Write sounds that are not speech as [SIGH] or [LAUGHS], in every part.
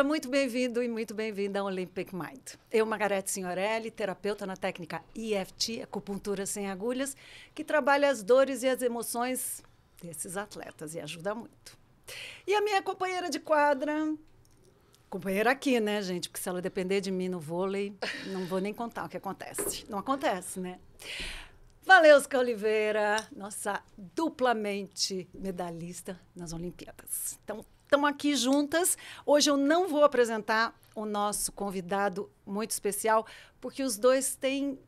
Seja muito bem-vindo e muito bem-vinda ao Olympic Mind. Eu, Margarete Signorelli, terapeuta na técnica EFT, acupuntura sem agulhas, que trabalha as dores e as emoções desses atletas e ajuda muito. E a minha companheira de quadra, companheira aqui, né, gente? Porque se ela depender de mim no vôlei, não vou nem contar o que acontece. Não acontece, né? Valeuska Oliveira, nossa duplamente medalhista nas Olimpíadas. Então, estamos aqui juntas. Hoje eu não vou apresentar o nosso convidado muito especial, porque os dois têm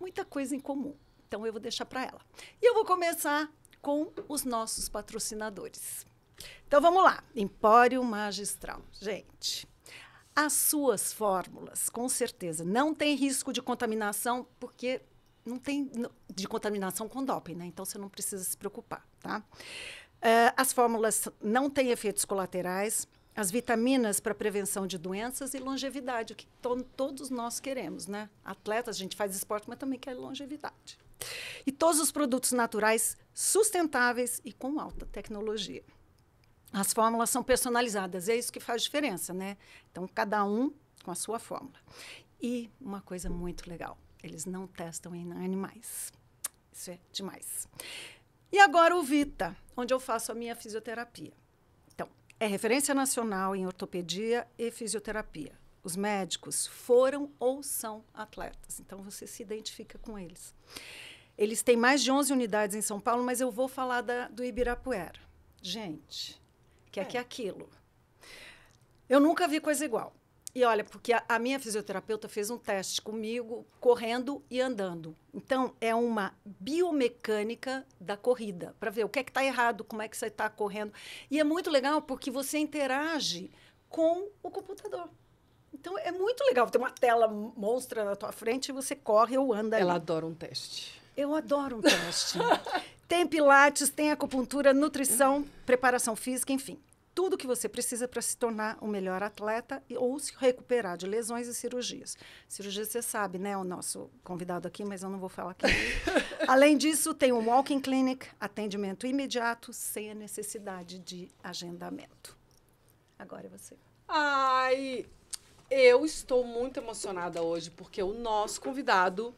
muita coisa em comum. Então eu vou deixar para ela. E eu vou começar com os nossos patrocinadores. Então vamos lá, Empório Magistral. Gente, as suas fórmulas, com certeza, não tem risco de contaminação, porque não tem de contaminação com doping, né? Então você não precisa se preocupar, tá? Uh, as fórmulas não têm efeitos colaterais, as vitaminas para prevenção de doenças e longevidade, o que to todos nós queremos, né? Atletas, a gente faz esporte, mas também quer longevidade. E todos os produtos naturais sustentáveis e com alta tecnologia. As fórmulas são personalizadas, é isso que faz diferença, né? Então, cada um com a sua fórmula. E uma coisa muito legal, eles não testam em animais. Isso é demais. E agora o Vita, onde eu faço a minha fisioterapia. Então, é referência nacional em ortopedia e fisioterapia. Os médicos foram ou são atletas, então você se identifica com eles. Eles têm mais de 11 unidades em São Paulo, mas eu vou falar da, do Ibirapuera. Gente, que é, é que é aquilo. Eu nunca vi coisa igual. E olha, porque a, a, minha fisioterapeuta fez um teste comigo, correndo e andando. Então, é uma biomecânica da corrida, para ver o que é que está errado, como é que você está correndo. E é muito legal porque você interage com o computador. Então, é muito legal. Tem uma tela monstra na tua frente e você corre ou anda Ela ali. adora um teste. Eu adoro um teste. [LAUGHS] tem pilates, tem acupuntura, nutrição, preparação física, enfim tudo que você precisa para se tornar um melhor atleta ou se recuperar de lesões e cirurgias. Cirurgia, você sabe, né? O nosso convidado aqui, mas eu não vou falar aqui. [LAUGHS] Além disso, tem um walking clinic, atendimento imediato, sem a necessidade de agendamento. Agora é você. Ai, eu estou muito emocionada hoje, porque o nosso convidado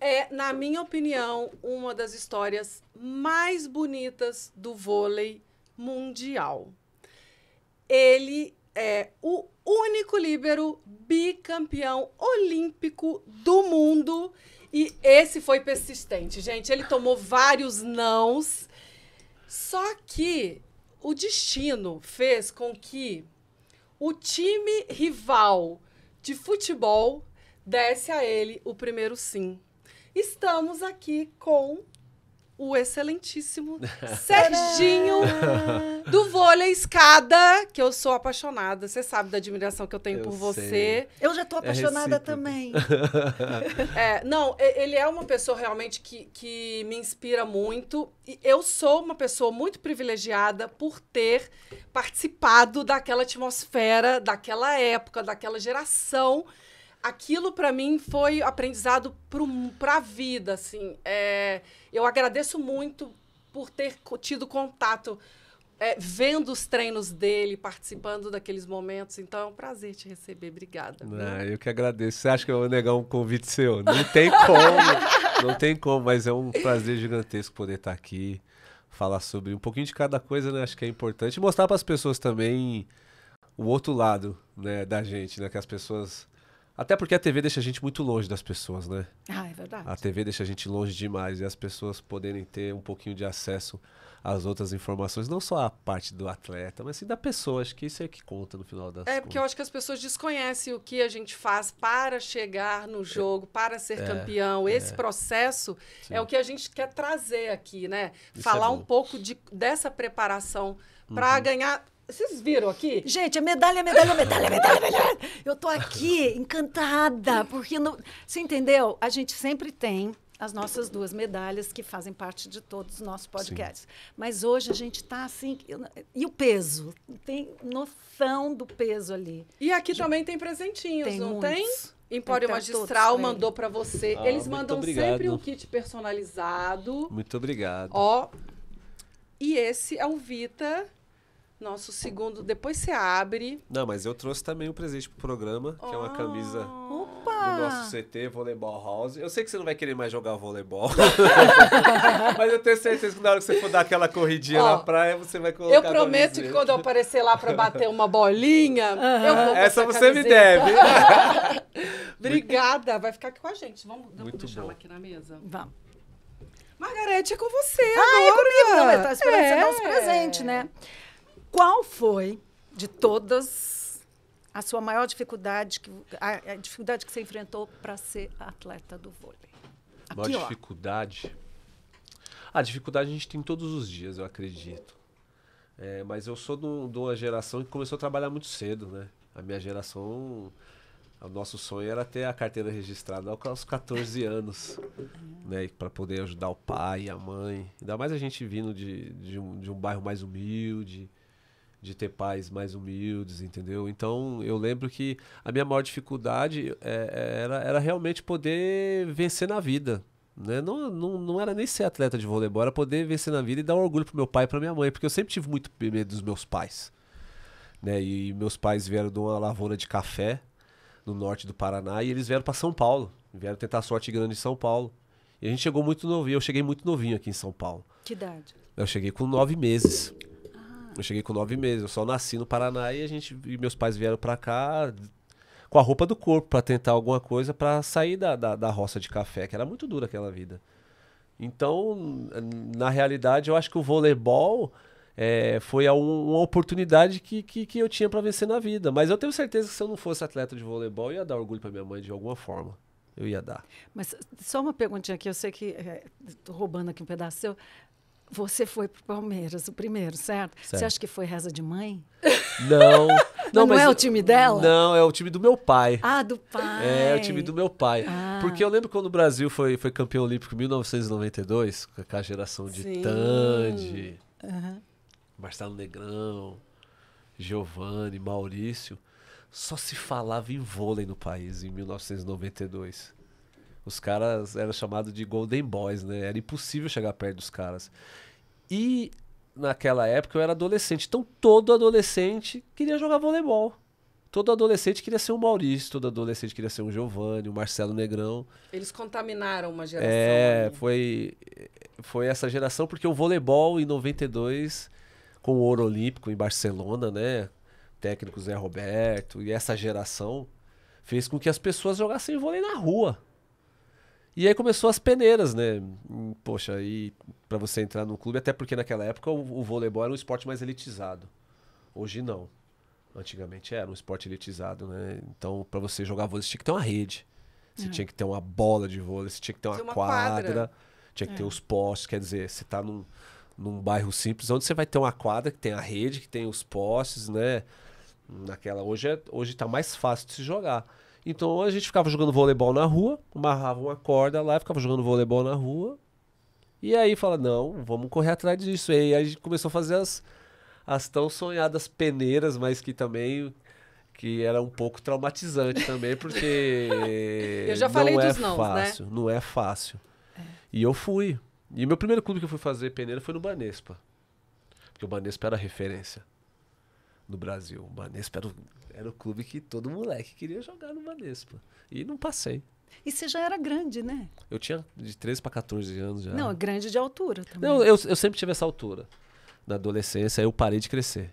é, na minha opinião, uma das histórias mais bonitas do vôlei mundial ele é o único líbero bicampeão olímpico do mundo. E esse foi persistente, gente. Ele tomou vários nãos. Só que o destino fez com que o time rival de futebol desse a ele o primeiro sim. Estamos aqui com o excelentíssimo [LAUGHS] Serginho do vôlei escada, que eu sou apaixonada. Você sabe da admiração que eu tenho eu por você. Sei. Eu já tô é apaixonada é também. [LAUGHS] é, não, ele é uma pessoa realmente que, que me inspira muito. E eu sou uma pessoa muito privilegiada por ter participado daquela atmosfera, daquela época, daquela geração aquilo para mim foi aprendizado para a vida, assim. É, eu agradeço muito por ter tido contato, é, vendo os treinos dele, participando daqueles momentos. Então é um prazer te receber. Obrigada. Ah, eu que agradeço. Você acha que eu vou negar um convite seu? Não tem como. não tem como, mas é um prazer gigantesco poder estar aqui, falar sobre um pouquinho de cada coisa, né? Acho que é importante. mostrar para as pessoas também o outro lado né, da gente, né? Que as pessoas até porque a TV deixa a gente muito longe das pessoas, né? Ah, é verdade. A TV deixa a gente longe demais e as pessoas poderem ter um pouquinho de acesso às outras informações, não só a parte do atleta, mas sim da pessoa. Acho que isso é que conta no final das É, porque eu acho que as pessoas desconhecem o que a gente faz para chegar no jogo, para ser é, campeão. É. Esse processo sim. é o que a gente quer trazer aqui, né? Isso é Falar é um pouco de, dessa preparação para uhum. ganhar vocês viram aqui? Gente, é medalha, medalha, medalha, medalha, medalha. Eu tô aqui encantada, porque no, você entendeu? A gente sempre tem as nossas duas medalhas que fazem parte de todos os nossos podcasts. Sim. Mas hoje a gente está assim. E o peso? Tem noção do peso ali. E aqui também tem presentinhos, tem não muitos. tem? Empório Magistral mandou para você. Ah, Eles mandam obrigado. sempre um kit personalizado. Muito obrigado. Ó. E esse é o Vita Nosso segundo. Depois você abre. Não, mas eu trouxe também um presente pro programa, que é uma camisa Opa! do nosso CT Voleibol House. Eu sei que você não vai querer mais jogar voleibol. [LAUGHS] mas eu tenho certeza que na hora que você for dar aquela corridinha Ó, na praia, você vai colocar. Eu prometo que quando eu aparecer lá pra bater uma bolinha, eu vou Essa essa você me camiseta. deve. [LAUGHS] Obrigada. Vai ficar aqui com a gente. Vamos deixar bom. ela aqui na mesa. Vamos. Margarete, é com você Ah, é agora. comigo. Não, eu tava esperando você dar os É. presentes, né? Qual foi, de todas, a sua maior dificuldade, que, a, a dificuldade que você enfrentou para ser atleta do vôlei? A Maior pior. dificuldade. A dificuldade a gente tem todos os dias, eu acredito. É, mas eu sou de um- uma geração que começou a trabalhar muito cedo, né? A minha geração, o nosso sonho era ter a carteira registrada aos 14 [LAUGHS] anos, né? Para poder ajudar o pai a mãe. Ainda mais a gente vindo de, de, um, de um bairro mais humilde, de ter pais mais humildes, entendeu? Então eu lembro que a minha maior dificuldade é, era, era realmente poder vencer na vida. Né? Não, não, não era nem ser atleta de voleibol, era poder vencer na vida e dar orgulho pro meu pai e pra minha mãe, porque eu sempre tive muito medo dos meus pais. Né? E meus pais vieram de uma lavoura de café no norte do Paraná e eles vieram para São Paulo, vieram tentar sorte grande em São Paulo. E a gente chegou muito novinho, eu cheguei muito novinho aqui em São Paulo. Que idade? Eu cheguei com nove meses. Eu cheguei com nove meses. Eu só nasci no Paraná e a gente e meus pais vieram pra cá com a roupa do corpo pra tentar alguma coisa pra sair da, da, da roça de café, que era muito dura aquela vida. Então, na realidade, eu acho que o voleibol é, foi um- uma oportunidade que, que, que eu tinha pra vencer na vida. Mas eu tenho certeza que se eu não fosse atleta de voleibol, eu ia dar orgulho pra minha mãe de alguma forma. Eu ia dar. Mas só uma perguntinha aqui, eu sei que estou roubando aqui um pedaço seu. Você foi pro Palmeiras, o primeiro, certo? Você Certo. acha que foi reza de mãe? [LAUGHS] Não. Não, mas é o time dela? Não, é o time do meu pai. Ah, do pai. É, é o time do meu pai. Ah. Porque eu lembro quando o Brasil foi, foi campeão olímpico em 1992, com aquela geração de Sim. Tandy, Aham. Marcelo Negrão, Giovanni, Maurício. Só se falava em vôlei no país em 1992. Os caras eram chamados de Golden Boys, né? Era impossível chegar perto dos caras. E naquela época eu era adolescente, então todo adolescente queria jogar voleibol. Todo adolescente queria ser um Maurício, todo adolescente queria ser um Giovanni, um Marcelo Negrão. Eles contaminaram uma geração. É, ali. foi, foi essa geração, porque o voleibol em 92, com o ouro olímpico em Barcelona, né? Técnico Zé Roberto, e essa geração fez com que as pessoas jogassem vôlei na rua. E aí começou as peneiras, né? Poxa, aí pra você entrar no clube, até porque naquela época o, o voleibol era um esporte mais elitizado. Hoje não. Antigamente era um esporte elitizado, né? Então, pra você jogar vôlei, você tinha que ter uma rede. Você tinha que ter uma bola de vôlei, você tinha que ter uma, uma quadra, quadra. tinha que ter os postes. Quer dizer, você tá num, num bairro simples, onde você vai ter uma quadra que tem a rede, que tem os postes, né? Naquela, hoje, é, hoje tá mais fácil de se jogar. Então a gente ficava jogando voleibol na rua, amarrava uma corda lá, ficava jogando voleibol na rua. E aí fala, não, vamos correr atrás disso. E aí a gente começou a fazer as, as tão sonhadas peneiras, mas que também que era um pouco traumatizante também, porque [LAUGHS] Eu já falei não é dos nãos, né? fácil, não é fácil. E eu fui. E meu primeiro clube que eu fui fazer peneira foi no Banespa. Porque o Banespa era referência no Brasil. O Banespa era o, era o clube que todo moleque queria jogar no Banespa. E não passei. E você já era grande, né? Eu tinha de 13 para 14 anos já. Não, grande de altura também. Não, eu, eu sempre tive essa altura. Na adolescência, eu parei de crescer.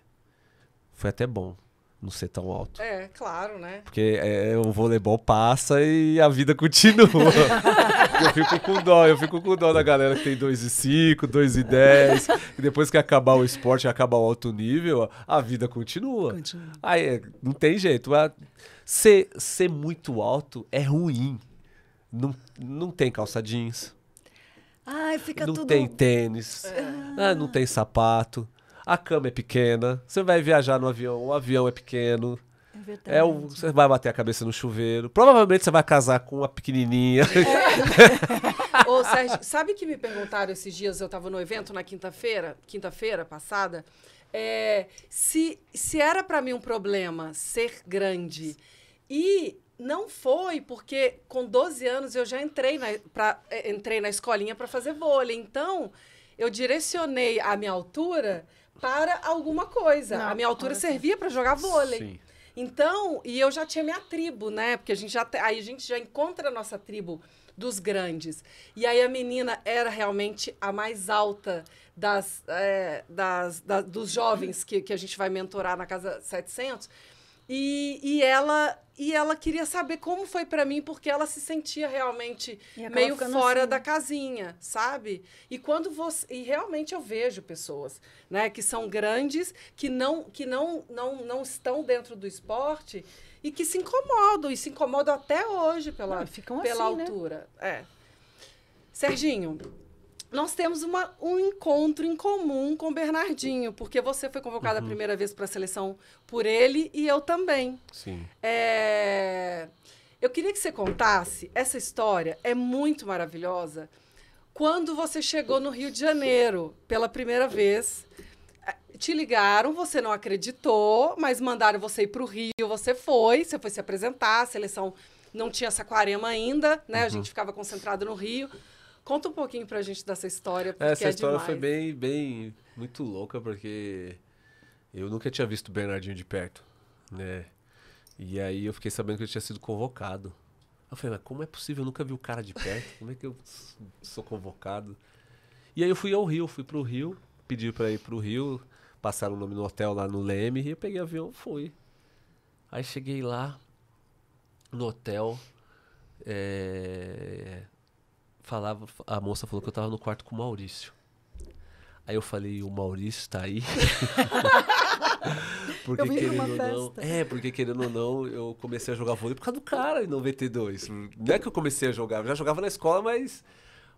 Foi até bom não ser tão alto. É, claro, né? Porque é, o voleibol passa e a vida continua. [LAUGHS] eu fico com dó, eu fico com dó da galera que tem 2,5, 2,10. E depois que acabar o esporte, acabar o alto nível, a vida continua. Continua. Aí é, não tem jeito. Ser, ser muito alto é ruim. Não, não tem calça jeans. Ai, fica não tudo... tem tênis. ah, não tem sapato. A cama é pequena. Você vai viajar no avião, o avião é pequeno. É. É o, você vai bater a cabeça no chuveiro. Provavelmente você vai casar com uma pequenininha. [LAUGHS] Ô, Sérgio, sabe que me perguntaram esses dias, eu estava no evento na quinta-feira, quinta-feira passada, é, se, se era para mim um problema ser grande. E não foi, porque com 12 anos eu já entrei na, pra, eh, entrei na escolinha para fazer vôlei. Então, eu direcionei a minha altura para alguma coisa. Não, a minha altura servia para jogar vôlei. Sim. Então, e eu já tinha minha tribo, né? Porque a gente já aí a gente já encontra a nossa tribo dos grandes. E aí a menina era realmente a mais alta das, é, das, da- dos jovens que, que a gente vai mentorar na Casa 700. E, e, ela, e ela queria saber como foi para mim, porque ela se sentia realmente meio fora assim, da né? casinha, sabe? E quando você e realmente eu vejo pessoas, né, que são grandes, que não que não não, não estão dentro do esporte e que se incomodam e se incomodam até hoje pela Não, pela assim, né? altura. É. Serginho, nós temos uma, um encontro em comum com o Bernardinho, porque você foi convocada a primeira vez para a seleção por ele e eu também. Sim. É, Eu queria que você contasse essa história, é muito maravilhosa. Quando você chegou no Rio de Janeiro pela primeira vez, eh, te ligaram, você não acreditou, mas mandaram você ir para o Rio, você foi, você foi se apresentar, a seleção não tinha Saquarema ainda, né? A Uhum. gente ficava concentrado no Rio. Conta um pouquinho pra gente dessa história, porque Essa é história demais. foi bem, bem, muito louca, porque eu nunca tinha visto o Bernardinho de perto, né? E aí eu fiquei sabendo que ele tinha sido convocado. Eu falei, mas como é possível? Eu nunca vi o cara de perto. Como é que eu sou convocado? E aí eu fui ao Rio, fui pro Rio, pedi pra ir pro Rio, passaram o nome no hotel lá no Leme, e eu peguei avião e fui. Aí cheguei lá, no hotel, é, falava, a moça falou que eu tava no quarto com o Maurício. Aí eu falei, o Maurício tá aí? [LAUGHS] porque querendo ou não. É, porque querendo ou não, eu comecei a jogar vôlei por causa do cara em 92. Não é que eu comecei a jogar, eu já jogava na escola, mas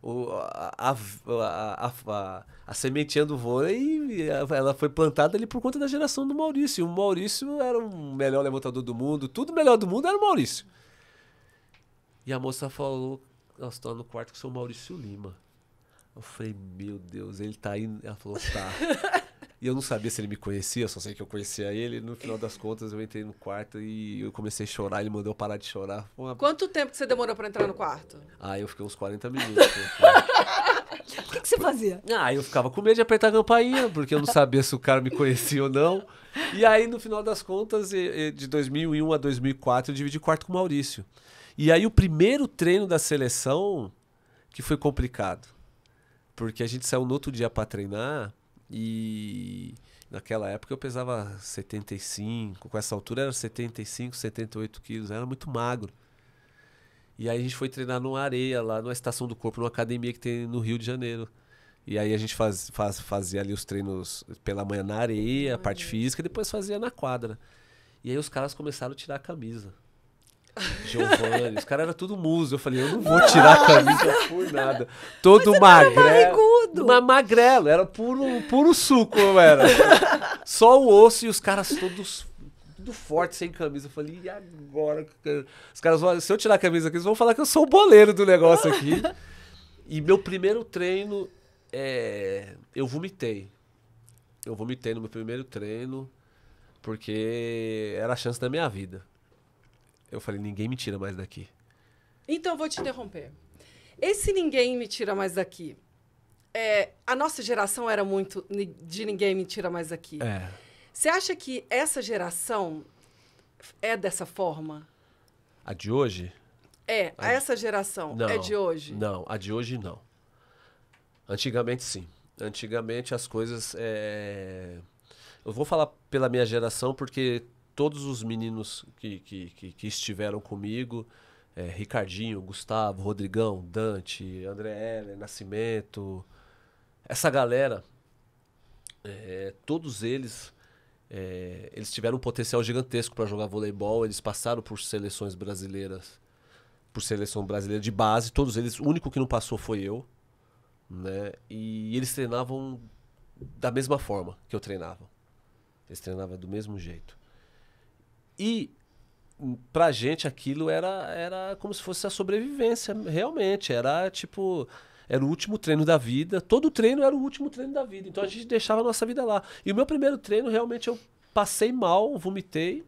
o, a, a, a, a, sementinha do vôlei, ela foi plantada ali por conta da geração do Maurício. E o Maurício era o melhor levantador do mundo, tudo melhor do mundo era o Maurício. E a moça falou, nós estamos no quarto com o seu Maurício Lima. Eu falei, meu Deus, ele tá aí. Ela falou, tá. [LAUGHS] E eu não sabia se ele me conhecia, só sei que eu conhecia ele. No final das contas, eu entrei no quarto e eu comecei a chorar. Ele mandou eu parar de chorar. Uma... Quanto tempo que você demorou pra entrar no quarto? Aí eu fiquei uns 40 minutos. [LAUGHS] O que, que você fazia? Ah, eu ficava com medo de apertar a campainha, porque eu não sabia se o cara me conhecia ou não. E aí, no final das contas, de 2001 a 2004, eu dividi quarto com o Maurício. E aí, o primeiro treino da seleção, que foi complicado. Porque a gente saiu no outro dia para treinar e naquela época eu pesava 75, com essa altura era 75, 78 quilos, era muito magro. E aí a gente foi treinar numa areia, lá na Estação do Corpo, numa academia que tem no Rio de Janeiro. E aí a gente faz, faz- fazia ali os treinos pela manhã na areia, a parte física, e depois fazia na quadra. E aí os caras começaram a tirar a camisa. Giovanni, os caras eram tudo muso. Eu falei, eu não vou tirar a camisa por nada. Todo magrelo. Mas magrelo, era puro, puro suco, eu era. Só o osso e os caras todos tudo forte, sem camisa. Eu falei, e agora? Os caras vão, se eu tirar a camisa aqui, eles vão falar que eu sou o boleiro do negócio aqui. e meu primeiro treino, é, eu vomitei. Eu vomitei no meu primeiro treino, porque era a chance da minha vida. Eu falei, ninguém me tira mais daqui. Então, eu vou te interromper. Esse ninguém me tira mais daqui. É, a nossa geração era muito de ninguém me tira mais daqui. É. Você acha que essa geração é dessa forma? A de hoje? É, essa geração é de hoje? Não, a de hoje não. Antigamente sim. Antigamente as coisas. é, Eu vou falar pela minha geração porque todos os meninos que, que, que, que estiveram comigo, é, Ricardinho, Gustavo, Rodrigão, Dante, André Heller, Nascimento, essa galera, é, todos eles. é, eles tiveram um potencial gigantesco para jogar voleibol, eles passaram por seleções brasileiras por seleção brasileira de base, todos eles, o único que não passou foi eu, né? E eles treinavam da mesma forma que eu treinava. Eles treinavam do mesmo jeito. E hum, pra gente aquilo era era como se fosse a sobrevivência, realmente, era tipo era o último treino da vida, todo treino era o último treino da vida. Então a gente deixava a nossa vida lá. E o meu primeiro treino realmente eu passei mal, vomitei,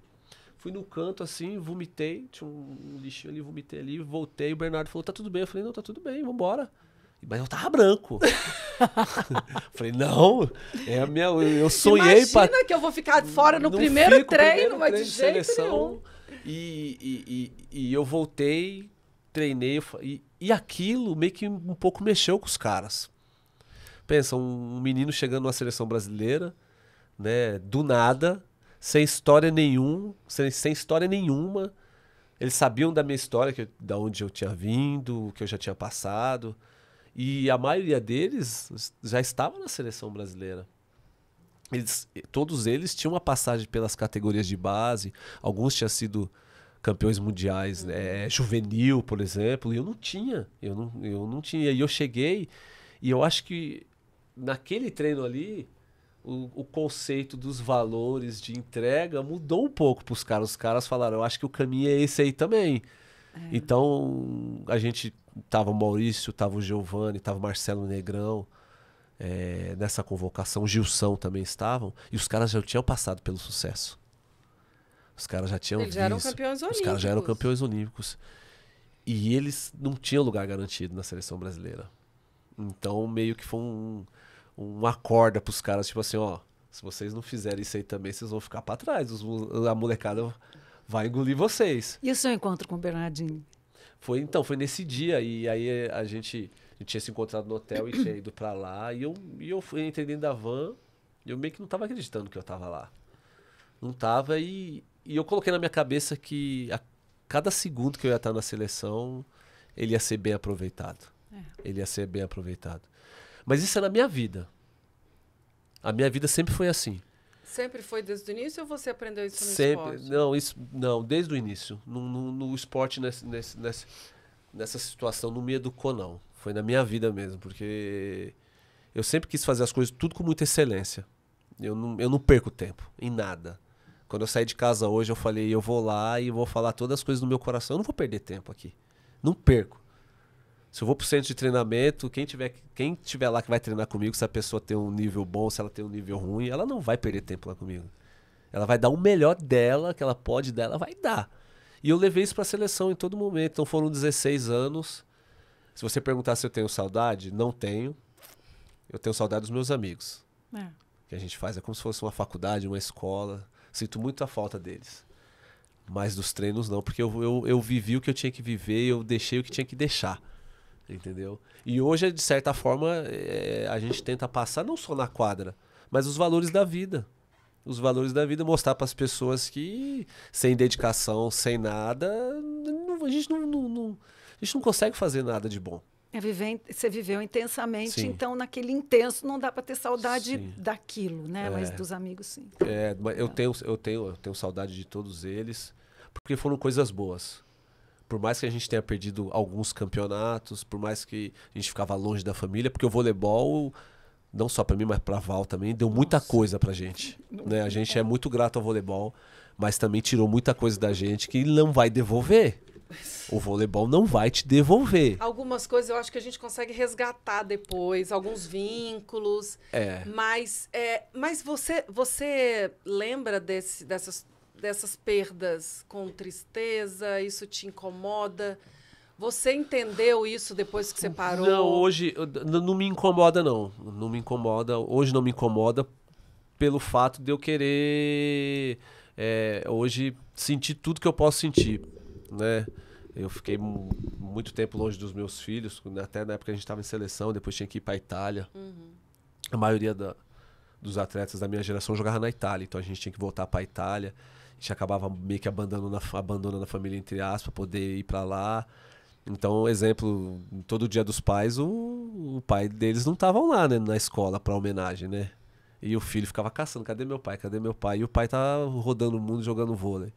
Fui no canto assim, vomitei, tinha um lixinho ali, vomitei ali, voltei, o Bernardo falou, tá tudo bem? Eu falei, não, tá tudo bem, vambora. Mas eu tava branco. [LAUGHS] Falei, não, é a minha, eu sonhei Imagina pra... que eu vou ficar fora no primeiro fico, treino, primeiro mas treino de jeito seleção. nenhum. E, e, e, e eu voltei, treinei, e, e aquilo meio que um pouco mexeu com os caras. Pensa, um, menino chegando na seleção brasileira, né, do nada, sem história nenhum, sem, sem história nenhuma. Eles sabiam da minha história, que da onde eu tinha vindo, o que eu já tinha passado. E a maioria deles já estava na seleção brasileira. Eles, todos eles tinham uma passagem pelas categorias de base, alguns tinham sido campeões mundiais, né, juvenil, por exemplo, e eu não tinha, eu não, eu não tinha. E eu cheguei, e eu acho que naquele treino ali, o, o conceito dos valores de entrega mudou um pouco para os caras. Os caras falaram, eu acho que o caminho é esse aí também. Então, a gente tava o Maurício, tava o Giovanni, tava o Marcelo Negrão, é, nessa convocação, o Gilson também estavam, e os caras já tinham passado pelo sucesso. Os caras já tinham Eles já eram visto, campeões Os caras já eram olímpicos. campeões olímpicos. E eles não tinham lugar garantido na seleção brasileira. Então, meio que foi um, uma corda pros caras, tipo assim, ó, se vocês não fizerem isso aí também, vocês vão ficar pra trás. Os a molecada vai engolir vocês. E o seu encontro com o Bernardinho? Foi então, foi nesse dia e aí a gente, a gente tinha se encontrado no hotel e tinha ido pra lá e eu, e eu fui entrei dentro da van e eu meio que não tava acreditando que eu tava lá. Não tava e, e eu coloquei na minha cabeça que a cada segundo que eu ia estar na seleção, ele ia ser bem aproveitado. Ele ia ser bem aproveitado. Mas isso é na minha vida. A minha vida sempre foi assim. Sempre foi desde o início ou você aprendeu isso no Sempre. esporte? Não, isso, não, desde o início. No, no, no esporte, nesse, nesse, nesse- nessa situação, não me educou, não. Foi na minha vida mesmo, porque eu sempre quis fazer as coisas tudo com muita excelência. Eu não, eu não perco tempo em nada. Quando eu saí de casa hoje, eu falei, eu vou lá e vou falar todas as coisas do meu coração. Eu não vou perder tempo aqui. Não perco. Se eu vou pro centro de treinamento, quem tiver, quem tiver lá que vai treinar comigo, se a pessoa tem um nível bom, se ela tem um nível ruim, ela não vai perder tempo lá comigo. Ela vai dar o melhor dela, que ela pode dar, ela vai dar. E eu levei isso pra seleção em todo momento. Então foram 16 anos. Se você perguntar se eu tenho saudade, não tenho. Eu tenho saudade dos meus amigos. É. Que a gente faz é como se fosse uma faculdade, uma escola. Sinto muito a falta deles. Mas dos treinos não, porque eu, eu, eu vivi o que eu tinha que viver, eu deixei o que tinha que deixar. Entendeu? E hoje, de certa forma, é, a gente tenta passar não só na quadra, mas os valores da vida. Os valores da vida, mostrar para as pessoas que sem dedicação, sem nada, não- a, gente não, não- não- a gente não consegue fazer nada de bom. É viver, você viveu intensamente, Sim. então naquele intenso não dá para ter saudade Sim. daquilo, né? É. Mas dos amigos, sim. É, mas eu tenho, eu tenho, eu tenho saudade de todos eles, porque foram coisas boas. Por mais que a gente tenha perdido alguns campeonatos, por mais que a gente ficava longe da família, porque o voleibol, não só pra mim, mas pra Val também, deu muita coisa pra gente. Né? A gente é muito grato ao voleibol, mas também tirou muita coisa da gente que não vai devolver. O voleibol não vai te devolver. Algumas coisas eu acho que a gente consegue resgatar depois, alguns vínculos. É. Mas, é, mas você, você lembra desse, dessas, dessas perdas com tristeza? Isso te incomoda? Você entendeu isso depois que você parou? Não, hoje não me incomoda, não. Não me incomoda. Hoje não me incomoda pelo fato de eu querer é, hoje sentir tudo que eu posso sentir, né? Eu fiquei mu- muito tempo longe dos meus filhos, até na época a gente estava em seleção, depois tinha que ir para Itália. A maioria da- dos atletas da minha geração jogava na Itália, então a gente tinha que voltar para Itália. Gente acabava meio que abandonando a, abandonando a família, entre aspas, para poder ir para lá. Então, exemplo, todo dia dos pais, o, o pai deles não estavam lá, né, na escola para homenagem, né? E o filho ficava caçando, cadê meu pai? Cadê meu pai? E o pai tá rodando o mundo jogando vôlei.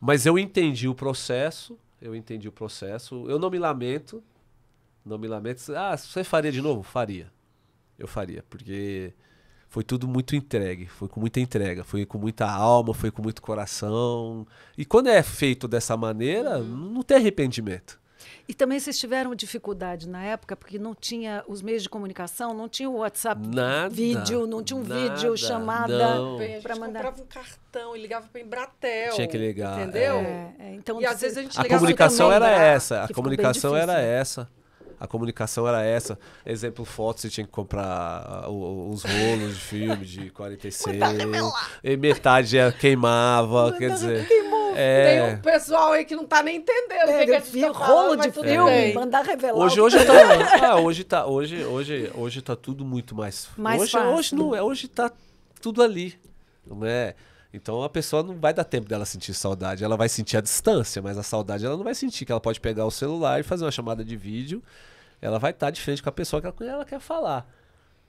Mas eu entendi o processo, eu entendi o processo. Eu não me lamento, não me lamento. Ah, você faria de novo? Faria. Eu faria, porque foi tudo muito entregue, foi com muita entrega, foi com muita alma, foi com muito coração. E quando é feito dessa maneira, não tem arrependimento. E também vocês tiveram dificuldade na época, porque não tinha os meios de comunicação, não tinha o WhatsApp Nada. vídeo, não tinha um nada, vídeo, chamada. não. Bem, a gente pra mandar. comprava um cartão e ligava para Embratel. Tinha que ligar, Entendeu? É, é, então, E às vezes a gente A comunicação era essa, a comunicação era difícil. essa. A comunicação era essa. Exemplo, foto, você tinha que comprar uh, os rolos de filme de [LAUGHS] 46. e metade era, queimava, quer dizer... É... Tem um pessoal aí que não tá nem entendendo é, o que, é que gente tá rolo de filme, mandar revelar. Hoje, hoje, tá, ah, [LAUGHS] hoje, tá, hoje, hoje, hoje tá tudo muito mais... mais hoje, fácil. hoje, não é, hoje tá tudo ali, não é... Então a pessoa não vai dar tempo dela sentir saudade, ela vai sentir a distância, mas a saudade ela não vai sentir, que ela pode pegar o celular e fazer uma chamada de vídeo, ela vai estar de frente com a pessoa que ela, ela quer falar.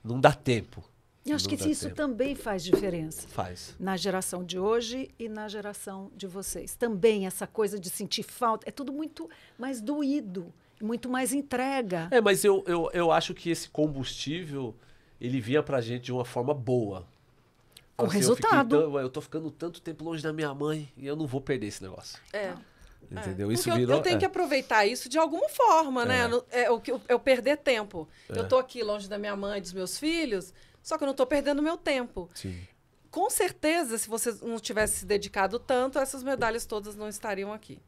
Não dá tempo. Eu acho que isso tempo. também faz diferença. Faz. Na geração de hoje e na geração de vocês. Também essa coisa de sentir falta, é tudo muito mais doído, muito mais entrega. É, mas eu, eu, eu acho que esse combustível, ele vinha pra gente de uma forma boa. Com assim, resultado. Eu, fiquei, eu tô ficando tanto tempo longe da minha mãe e eu não vou perder esse negócio. É. Entendeu? É. Isso virou, eu, eu tenho é. que aproveitar isso de alguma forma, né? É, é o que eu, perder tempo. Eu tô aqui longe da minha mãe e dos meus filhos, só que eu não tô perdendo meu tempo. Sim. Com certeza, se você não tivesse se dedicado tanto, essas medalhas todas não estariam aqui.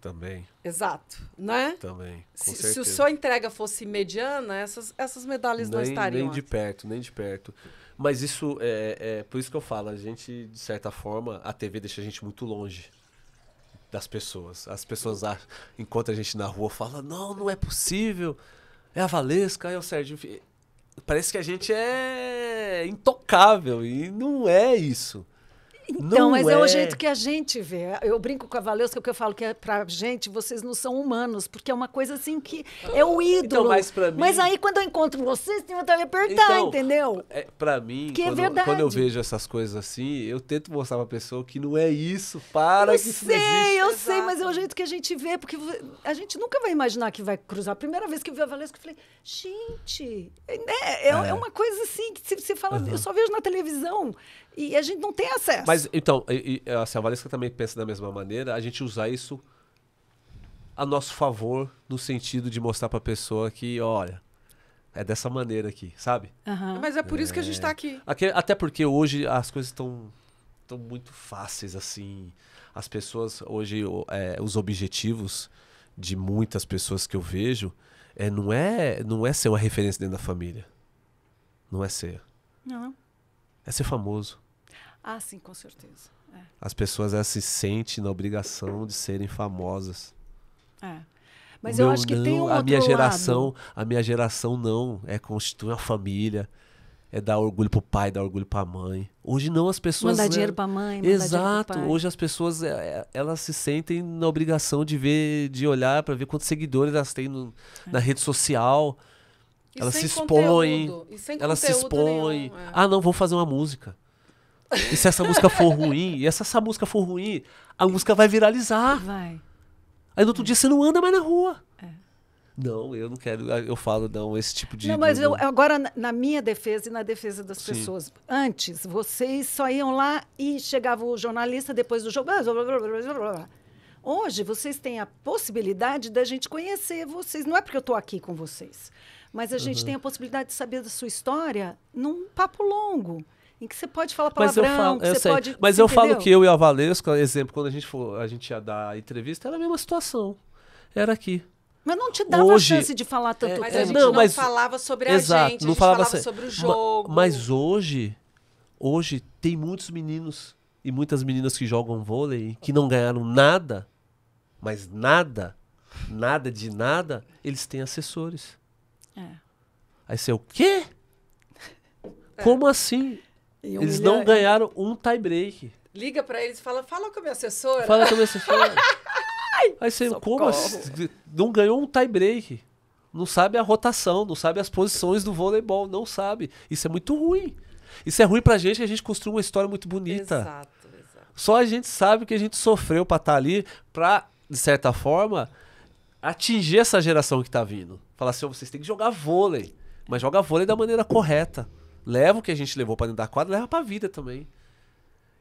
Também. Exato, né? Também. Se, se, a sua entrega fosse mediana, essas, essas medalhas nem, não estariam. Nem de aqui. perto, nem de perto. Mas isso é, é por isso que eu falo, a gente, de certa forma, a TV deixa a gente muito longe das pessoas. As pessoas encontram a gente na rua falam, não, não é possível. É a Valesca, é o Sérgio. Parece que a gente é intocável e não é isso. Então, não mas é. é. o jeito que a gente vê. Eu brinco com a Valesca porque eu falo que é pra gente vocês não são humanos, porque é uma coisa assim que é o ídolo. Então, mas, pra mim... mas aí quando eu encontro vocês, tem vontade de apertar, então, entendeu? É, pra mim, que quando, é verdade. quando eu vejo essas coisas assim, eu tento mostrar pra pessoa que não é isso. Para eu que sei, Eu Exato. sei, mas é o jeito que a gente vê, porque a gente nunca vai imaginar que vai cruzar. A primeira vez que eu vi a Valesca, eu falei, gente, é, é, é. uma coisa assim que você fala, uhum. eu só vejo na televisão e a gente não tem acesso. Mas, então, e, e, assim, a Valesca também pensa da mesma maneira, a gente usar isso a nosso favor, no sentido de mostrar pra pessoa que, olha, é dessa maneira aqui, sabe? Uhum. Mas é por isso que a gente tá aqui. Até porque hoje as coisas estão tão muito fáceis, assim. As pessoas, hoje, é, os objetivos de muitas pessoas que eu vejo é, não, é, não é ser uma referência dentro da família. Não é ser. Não. É ser famoso. Ah, sim, com certeza. É. As pessoas elas se sentem na obrigação de serem famosas. É. Mas eu acho que não, tem um a minha geração, lado. a minha geração não é constituir uma família, é dar orgulho pro pai, dar orgulho pra mãe. Hoje não as pessoas mandar né? dinheiro pra mãe, mandar Exato. Hoje as pessoas é, é, elas se sentem na obrigação de ver, de olhar para ver quantos seguidores elas têm no, é. na rede social. E elas se expõem. Elas se expõem. Nenhum, é. Ah, não, vou fazer uma música. E se essa música for ruim, e se essa música for ruim, a música vai viralizar. Vai. Aí no outro é. dia você não anda mais na rua. É. Não, eu não quero. Eu falo, não, esse tipo de. Não, mas eu, agora, na minha defesa e na defesa das Sim. pessoas. Antes, vocês só iam lá e chegava o jornalista depois do jogo. Hoje, vocês têm a possibilidade da gente conhecer vocês. Não é porque eu estou aqui com vocês, mas a gente uhum. tem a possibilidade de saber da sua história num papo longo em que você pode falar palavrão, mas eu falo, eu você sei. pode. Mas eu entendeu? falo que eu e a Valesca, exemplo, quando a gente for, a gente ia dar entrevista, era a mesma situação. Era aqui. Mas não te dava hoje, chance de falar tanto é, Mas a gente não, não mas, falava sobre exato, a gente, não a gente falava, falava sobre o jogo. Mas hoje, hoje tem muitos meninos e muitas meninas que jogam vôlei que não ganharam nada, mas nada, nada de nada, eles têm assessores. É. Aí você, o quê? [LAUGHS] É. Como assim? Eles não ganharam um tie break. Liga para eles e fala, fala com a minha assessora. Fala com a minha assessora. [LAUGHS] Aí você, Socorro. como assim? Não ganhou um tie break. Não sabe a rotação, não sabe as posições do voleibol, não sabe. Isso é muito ruim. Isso é ruim pra gente que a gente construiu uma história muito bonita. Exato, exato. Só a gente sabe que a gente sofreu pra estar tá ali, pra, de certa forma, atingir essa geração que tá vindo. Falar assim, oh, vocês têm que jogar vôlei. Mas joga vôlei da maneira correta. Leva o que a gente levou para dentro da quadra, leva pra vida também.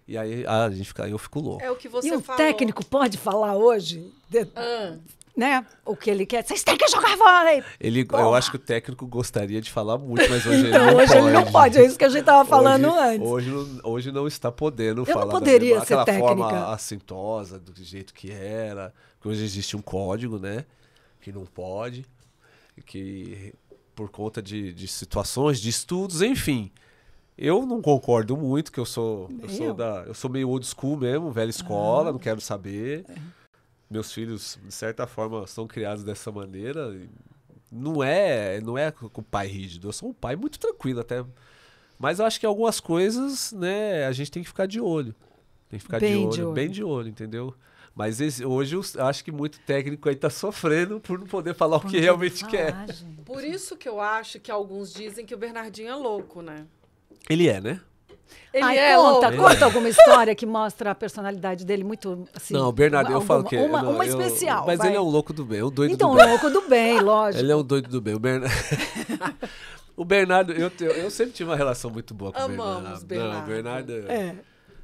E aí a gente fica, eu fico louco. É o que você e o falou. técnico pode falar hoje? De, ah. Né? O que ele quer. Vocês têm que jogar vôlei! Ele, eu acho que o técnico gostaria de falar muito, mas hoje então, ele não hoje pode. ele não pode. É isso que a gente estava falando hoje, antes. Hoje, hoje não está podendo eu falar não poderia daquela ser forma técnica. assintosa, do jeito que era. Porque hoje existe um código, né? Que não pode. que por conta de, de situações, de estudos, enfim. Eu não concordo muito, que eu sou, eu sou, da, eu sou meio old school mesmo, velha escola, não quero saber. Meus filhos, de certa forma, são criados dessa maneira. Não é, não é com o pai rígido, eu sou um pai muito tranquilo até. Mas eu acho que algumas coisas, né, a gente tem que ficar de olho. Tem que ficar de Bem olho, de olho. bem de olho, entendeu? Mas esse- hoje eu acho que muito técnico aí tá sofrendo por não poder falar o que realmente falar, quer. gente. Por isso que eu acho que alguns dizem que o Bernardinho é louco, né? Ele é, né? Ele Ai, é conta, louco. conta alguma história que mostra a personalidade dele muito assim. não, o Bernardo, eu falo que. Uma, não, uma eu- especial. Mas vai. ele é um louco do bem, um doido Então, do bem. louco do bem, [LAUGHS] lógico. Ele é um doido do bem. O Bernardo. [LAUGHS] o Bernardo, eu, eu sempre tive uma relação muito boa com Amamos o Bernardo. Bernardo. Não, o Bernardo é, É.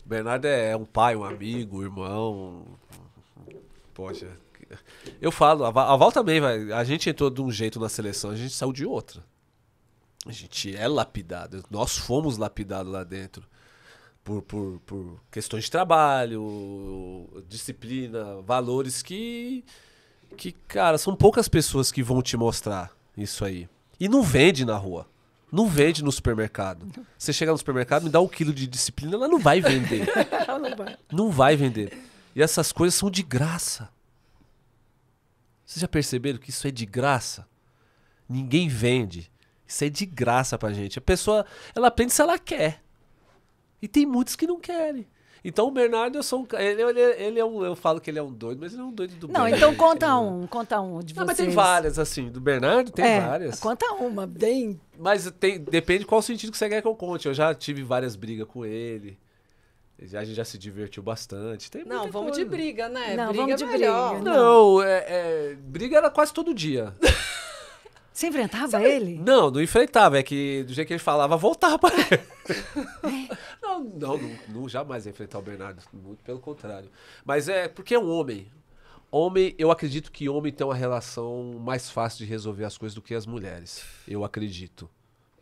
Bernardo é um pai, um amigo, um irmão. Poxa. Eu falo, a Val, também vai. A gente entrou de um jeito na seleção, a gente saiu de outra. A gente é lapidado. Nós fomos lapidados lá dentro. Por, por, por questões de trabalho, disciplina, valores que. Que, cara, são poucas pessoas que vão te mostrar isso aí. E não vende na rua. Não vende no supermercado. Você chega no supermercado, me dá um quilo de disciplina, ela não vai vender. [LAUGHS] Não vai. Não vai vender. E essas coisas são de graça. Vocês já perceberam que isso é de graça? Ninguém vende. Isso é de graça pra gente. A pessoa, ela aprende se ela quer. E tem muitos que não querem. Então o Bernardo, eu sou um. Ele, ele, ele é um. Eu falo que ele é um doido, mas ele é um doido do Não, então conta um, conta um de Não, vocês. mas tem várias, assim. Do Bernardo tem é, várias. Conta uma, bem. Mas tem, depende qual sentido que você quer que eu conte. Eu já tive várias brigas com ele. A gente já se divertiu bastante. Tem Não, vamos de coisa. briga, né? Não, briga vamos de é melhor. briga. Não, é, é, briga era quase todo dia. [LAUGHS] Você enfrentava ele? Não, não enfrentava. É que do jeito que ele falava, voltava pra ele. [LAUGHS] não, não, não, não jamais ia enfrentar o Bernardo. Muito pelo contrário. Mas é porque é um homem. Homem, eu acredito que homem tem uma relação mais fácil de resolver as coisas do que as mulheres. Eu acredito.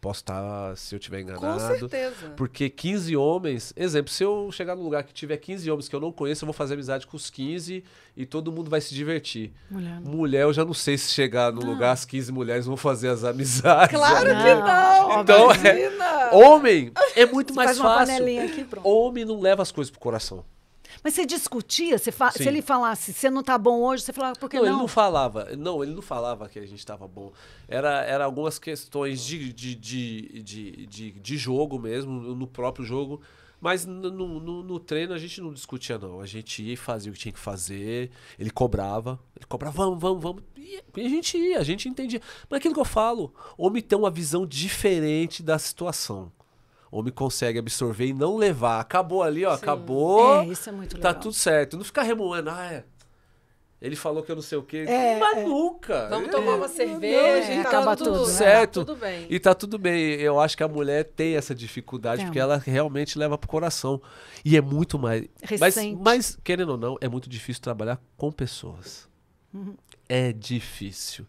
Posso estar, se eu tiver Com enganado. certeza. Porque 15 homens, exemplo, se eu chegar num lugar que tiver 15 homens que eu não conheço, eu vou fazer amizade com os 15 e todo mundo vai se divertir. Mulher. Mulher, eu já não sei se chegar no lugar, as 15 mulheres vão fazer as amizades. Claro que Não, não! Então, é- imagina! Homem [LAUGHS] é muito mais Faz uma fácil. panelinha aqui, pronto. Homem não leva as coisas pro coração. Mas você discutia? Você fa-. Se ele falasse, você não tá bom hoje, você falava, por que não, não? ele não falava. Não, ele não falava que a gente estava bom. Era, era algumas questões de, de, de, de, de, de jogo mesmo, no próprio jogo. Mas no, no, no- no treino a gente não discutia, não. A gente ia e fazia o que tinha que fazer. Ele cobrava. Ele cobrava, vamos, vamos, vamos. E a gente ia, a gente entendia. Mas aquilo que eu falo, homem tem uma visão diferente da situação. Homem consegue absorver e não levar. Acabou ali, ó. Sim. Acabou. É, isso é muito Tá legal. tudo certo. Não ficar remoendo. Ah, é. Ele falou que eu não sei o quê. É, Mas é. nunca. Vamos É, tomar uma cerveja e tá tudo, tudo, né? certo. Tudo bem. E tá tudo bem. Eu acho que a mulher tem essa dificuldade Tem. porque ela realmente leva pro coração. E é muito mais. Mas, Recente. mas, querendo ou não, é muito difícil trabalhar com pessoas. Uhum. É difícil.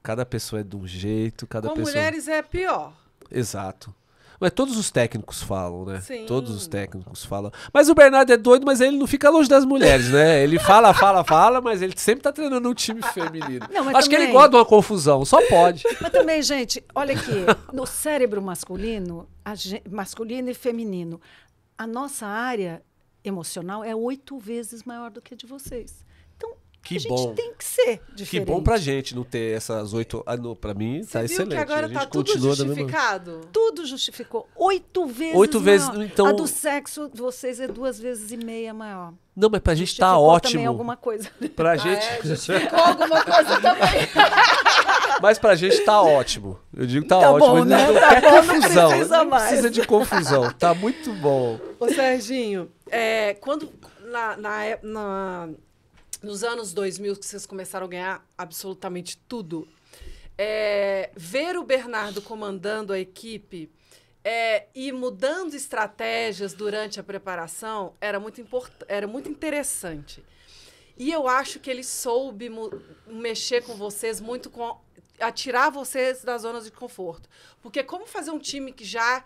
Cada pessoa é de um jeito, cada Com pessoa. mulheres é pior. Exato. Mas todos os técnicos falam, né? Sim. Todos os técnicos falam. Mas o Bernardo é doido, mas ele não fica longe das mulheres, né? Ele fala, fala, fala, mas ele sempre tá treinando um time feminino. Não, Acho que ele também- gosta de uma confusão, só pode. Mas também, gente, olha aqui, no cérebro masculino, a gen- masculino e feminino, a nossa área emocional é oito vezes maior do que a de vocês. Que a gente bom. tem que ser Que diferente. bom pra gente não ter essas oito. Ah, não, pra mim Você tá viu excelente. que agora a gente tá tudo mesma. justificado? Tudo justificou. Oito vezes Oito vezes, maior. então- A do sexo de vocês é duas vezes e meia maior. Não, mas pra gente tá Justificou também ótimo. alguma coisa. Pra [LAUGHS] Ah, gente. é, justificou alguma coisa também. [LAUGHS] Mas pra gente tá ótimo. Eu digo tá, Tá ótimo. bom, né? não Tá quer bom, não confusão. precisa não mais. precisa de confusão. Tá muito bom. Ô, Serginho, é, quando na, na ép- na- nos anos 2000 que vocês começaram a ganhar absolutamente tudo, é, ver o Bernardo comandando a equipe é, e mudando estratégias durante a preparação era muito, era muito interessante. E eu acho que ele soube mexer com vocês muito com a tirar vocês das zonas de conforto. Porque como fazer um time que já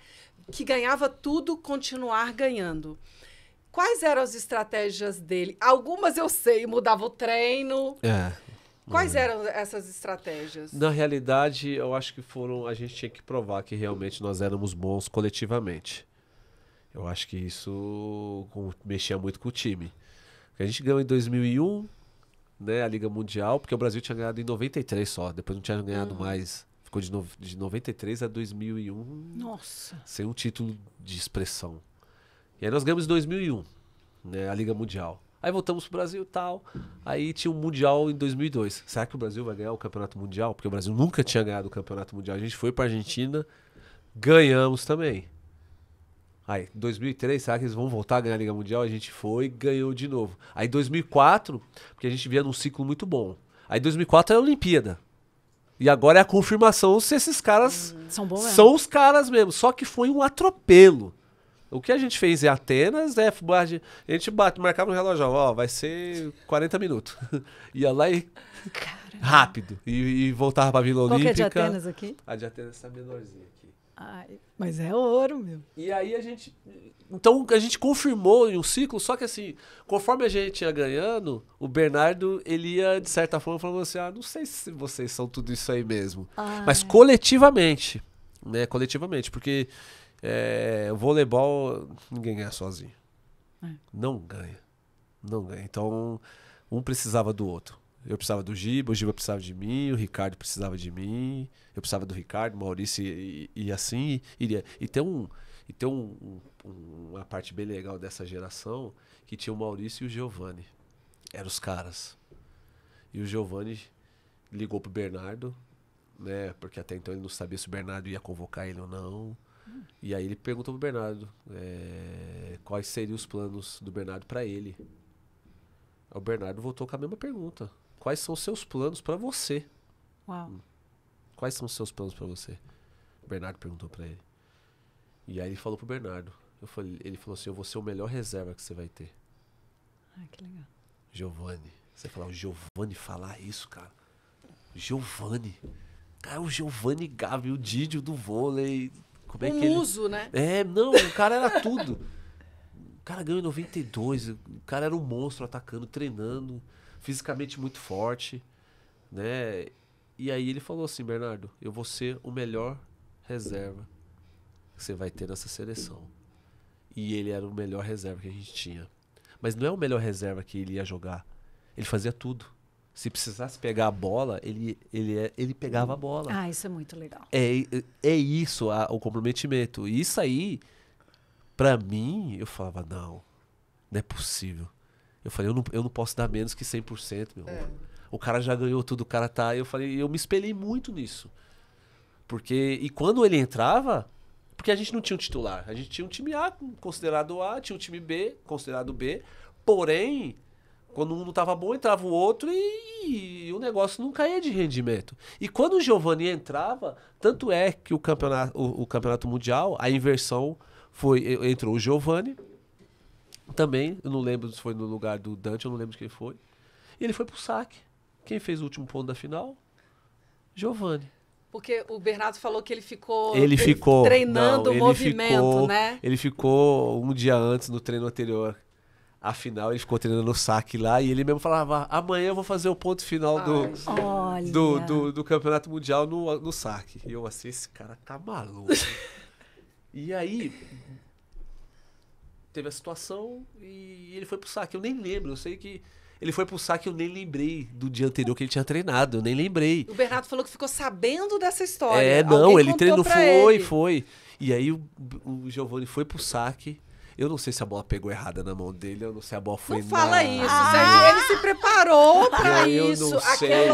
que ganhava tudo continuar ganhando? Quais eram as estratégias dele? Algumas eu sei, mudava o treino, É. Quais eram essas estratégias? Na realidade, eu acho que foram. A gente tinha que provar que realmente nós éramos bons coletivamente. Eu acho que isso mexia muito com o time. Porque a gente ganhou em 2001, né, a Liga Mundial, porque o Brasil tinha ganhado em 93 só, depois não tinha ganhado mais. Ficou de, no, de 93 a 2001 Nossa. sem um título de expressão. E aí nós ganhamos em 2001, né, a Liga Mundial. Aí voltamos pro Brasil e tal. Aí tinha um Mundial em 2002. Será que o Brasil vai ganhar o Campeonato Mundial? Porque o Brasil nunca tinha ganhado o Campeonato Mundial. A gente foi pra Argentina, ganhamos também. Aí, 2003, será que eles vão voltar a ganhar a Liga Mundial? A gente foi e ganhou de novo. Aí, 2004, porque a gente via num ciclo muito bom. Aí, 2004 é a Olimpíada. E agora é a confirmação se esses caras São bons são os caras mesmo. Só que foi um atropelo. O que a gente fez em Atenas é. A gente- bate, marcava no relógio, ó, vai ser 40 minutos. [LAUGHS] Ia lá e. Rápido. E, e voltava pra Vila Qual que é Olímpica. de Atenas aqui? A de Atenas tá menorzinha aqui. Ai, mas é ouro, meu. E aí a gente. Então a gente confirmou em um ciclo, só que assim, conforme a gente ia ganhando, o Bernardo, ele ia, de certa forma, falando assim: ah, não sei se vocês são tudo isso aí mesmo. Ah, Mas coletivamente, né? Coletivamente, porque é, o voleibol ninguém ganha sozinho. É. Não ganha. Não ganha. Então, um precisava do outro. Eu precisava do Giba, o Giba precisava de mim, o Ricardo precisava de mim, eu precisava do Ricardo, o Maurício e, e, e assim iria. E tem, um, e tem um, um- uma parte bem legal dessa geração que tinha o Maurício e o Giovanni. Eram os caras. E o Giovanni ligou pro Bernardo, né? Porque até então ele não sabia se o Bernardo ia convocar ele ou não. E aí ele perguntou pro Bernardo é, quais seriam os planos do Bernardo pra ele. O Bernardo voltou com a mesma pergunta. Quais são os seus planos pra você? Uau. Quais são os seus planos pra você? O Bernardo perguntou pra ele. E aí ele falou pro Bernardo. Eu falei, ele falou assim: Eu vou ser o melhor reserva que você vai ter. Ai, que legal. Giovanni. Você falar o Giovanni falar isso, cara. Giovanni. Cara, o Giovanni Gavi, o Didio do vôlei. Como é um que ele. muso, né? É, não, o cara era tudo. O cara ganhou em 92. O cara era um monstro atacando, treinando, fisicamente muito forte, né? E aí ele falou assim, Bernardo, eu vou ser o melhor reserva que você vai ter nessa seleção. E ele era o melhor reserva que a gente tinha. Mas não é o melhor reserva que ele ia jogar. Ele fazia tudo. Se precisasse pegar a bola, ele, ele, ele pegava a bola. Ah, isso é muito legal. É, é isso a- o comprometimento. E isso aí, pra mim, eu falava, não, não é possível. Eu falei, eu não, eu não posso dar menos que 100%, meu. É. O cara já ganhou tudo, o cara tá. Eu falei, eu me espelhei muito nisso. Porque, e quando ele entrava, porque a gente não tinha um titular. A gente tinha um time A considerado A, tinha um time B considerado B. Porém, quando um não tava bom, entrava o outro e, e o negócio não caía de rendimento. E quando o Giovani entrava, tanto é que o campeonato, o, o campeonato mundial, a inversão foi. Entrou o Giovani. Também, eu não lembro se foi no lugar do Dante, eu não lembro de quem foi. E ele foi pro saque. Quem fez o último ponto da final? Giovani. Porque o Bernardo falou que ele ficou Ele ficou. treinando não, o movimento, ficou- né? Ele ficou um dia antes no treino anterior. Afinal, ele ficou treinando o saque lá e ele mesmo falava: amanhã eu vou fazer o ponto final do, Ai, do, do, do campeonato mundial no, no saque. E eu assim, esse cara tá maluco. [LAUGHS] e aí, teve a situação e ele foi pro saque. Eu nem lembro, eu sei que ele foi pro saque, eu nem lembrei do dia anterior que ele tinha treinado, eu nem lembrei. O Bernardo falou que ficou sabendo dessa história. É, não, Alguém ele treinou, foi, ele. foi. E aí o, o Giovanni foi pro saque. Eu não sei se a bola pegou errada na mão dele, eu não sei se a bola foi Não fala na... isso, Ah! Zé. Ele se preparou pra Eu isso. não sei.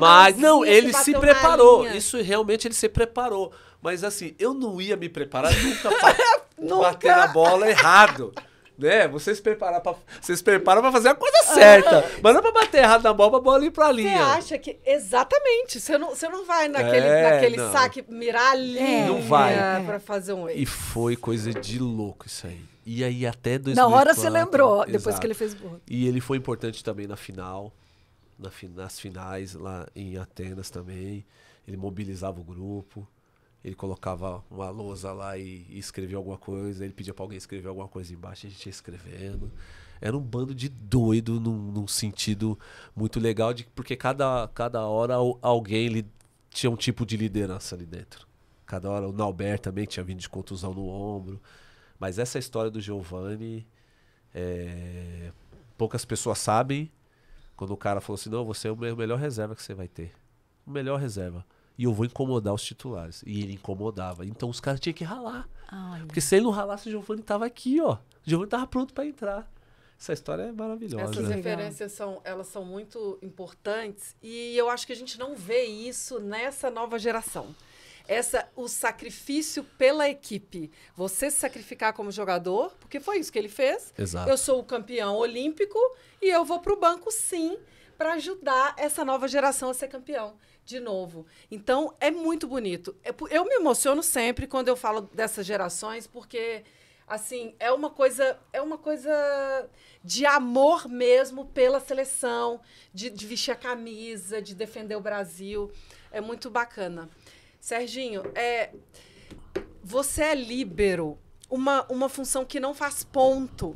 Mas, não, ele se preparou. Isso realmente ele se preparou. Mas assim, eu não ia me preparar nunca pra [LAUGHS] Nunca. bater na bola errado. Né? Você se prepara pra, você se prepara pra fazer a coisa certa. [LAUGHS] Mas não pra bater errado na bola, pra bola ir pra Você linha. acha que. Exatamente. Você não, você não vai naquele, É, naquele não. saque mirar ali É, Não vai. pra fazer um E foi coisa de louco isso aí. E aí até 2004... Na hora você lembrou, depois Exato. que ele fez o gol. E ele foi importante também na final, na nas finais lá em Atenas também. Ele mobilizava o grupo, ele colocava uma lousa lá e, e escrevia alguma coisa, ele pedia pra alguém escrever alguma coisa embaixo, a gente ia escrevendo. Era um bando de doido num, num sentido muito legal, de, porque cada, cada hora alguém li, tinha um tipo de liderança ali dentro. Cada hora o Nauber também tinha vindo de contusão no ombro. Mas essa história do Giovanni, é, poucas pessoas sabem. Quando o cara falou assim: não, você é o melhor reserva que você vai ter. O melhor reserva. E eu vou incomodar os titulares. E ele incomodava. Então os caras tinham que ralar. Ai, Porque se ele não ralasse, o Giovanni tava aqui, ó. O Giovanni tava pronto para entrar. Essa história é maravilhosa. Essas referências são, elas são muito importantes e eu acho que a gente não vê isso nessa nova geração essa o sacrifício pela equipe. Você se sacrificar como jogador, porque foi isso que ele fez. Exato. Eu sou o campeão olímpico e eu vou para o banco sim para ajudar essa nova geração a ser campeão de novo. Então é muito bonito. É eu me emociono sempre quando eu falo dessas gerações porque assim é uma coisa é uma coisa de amor mesmo pela seleção, de, de vestir a camisa, de defender o Brasil. É muito bacana. Serginho, é, você é líbero, uma, uma função que não faz ponto.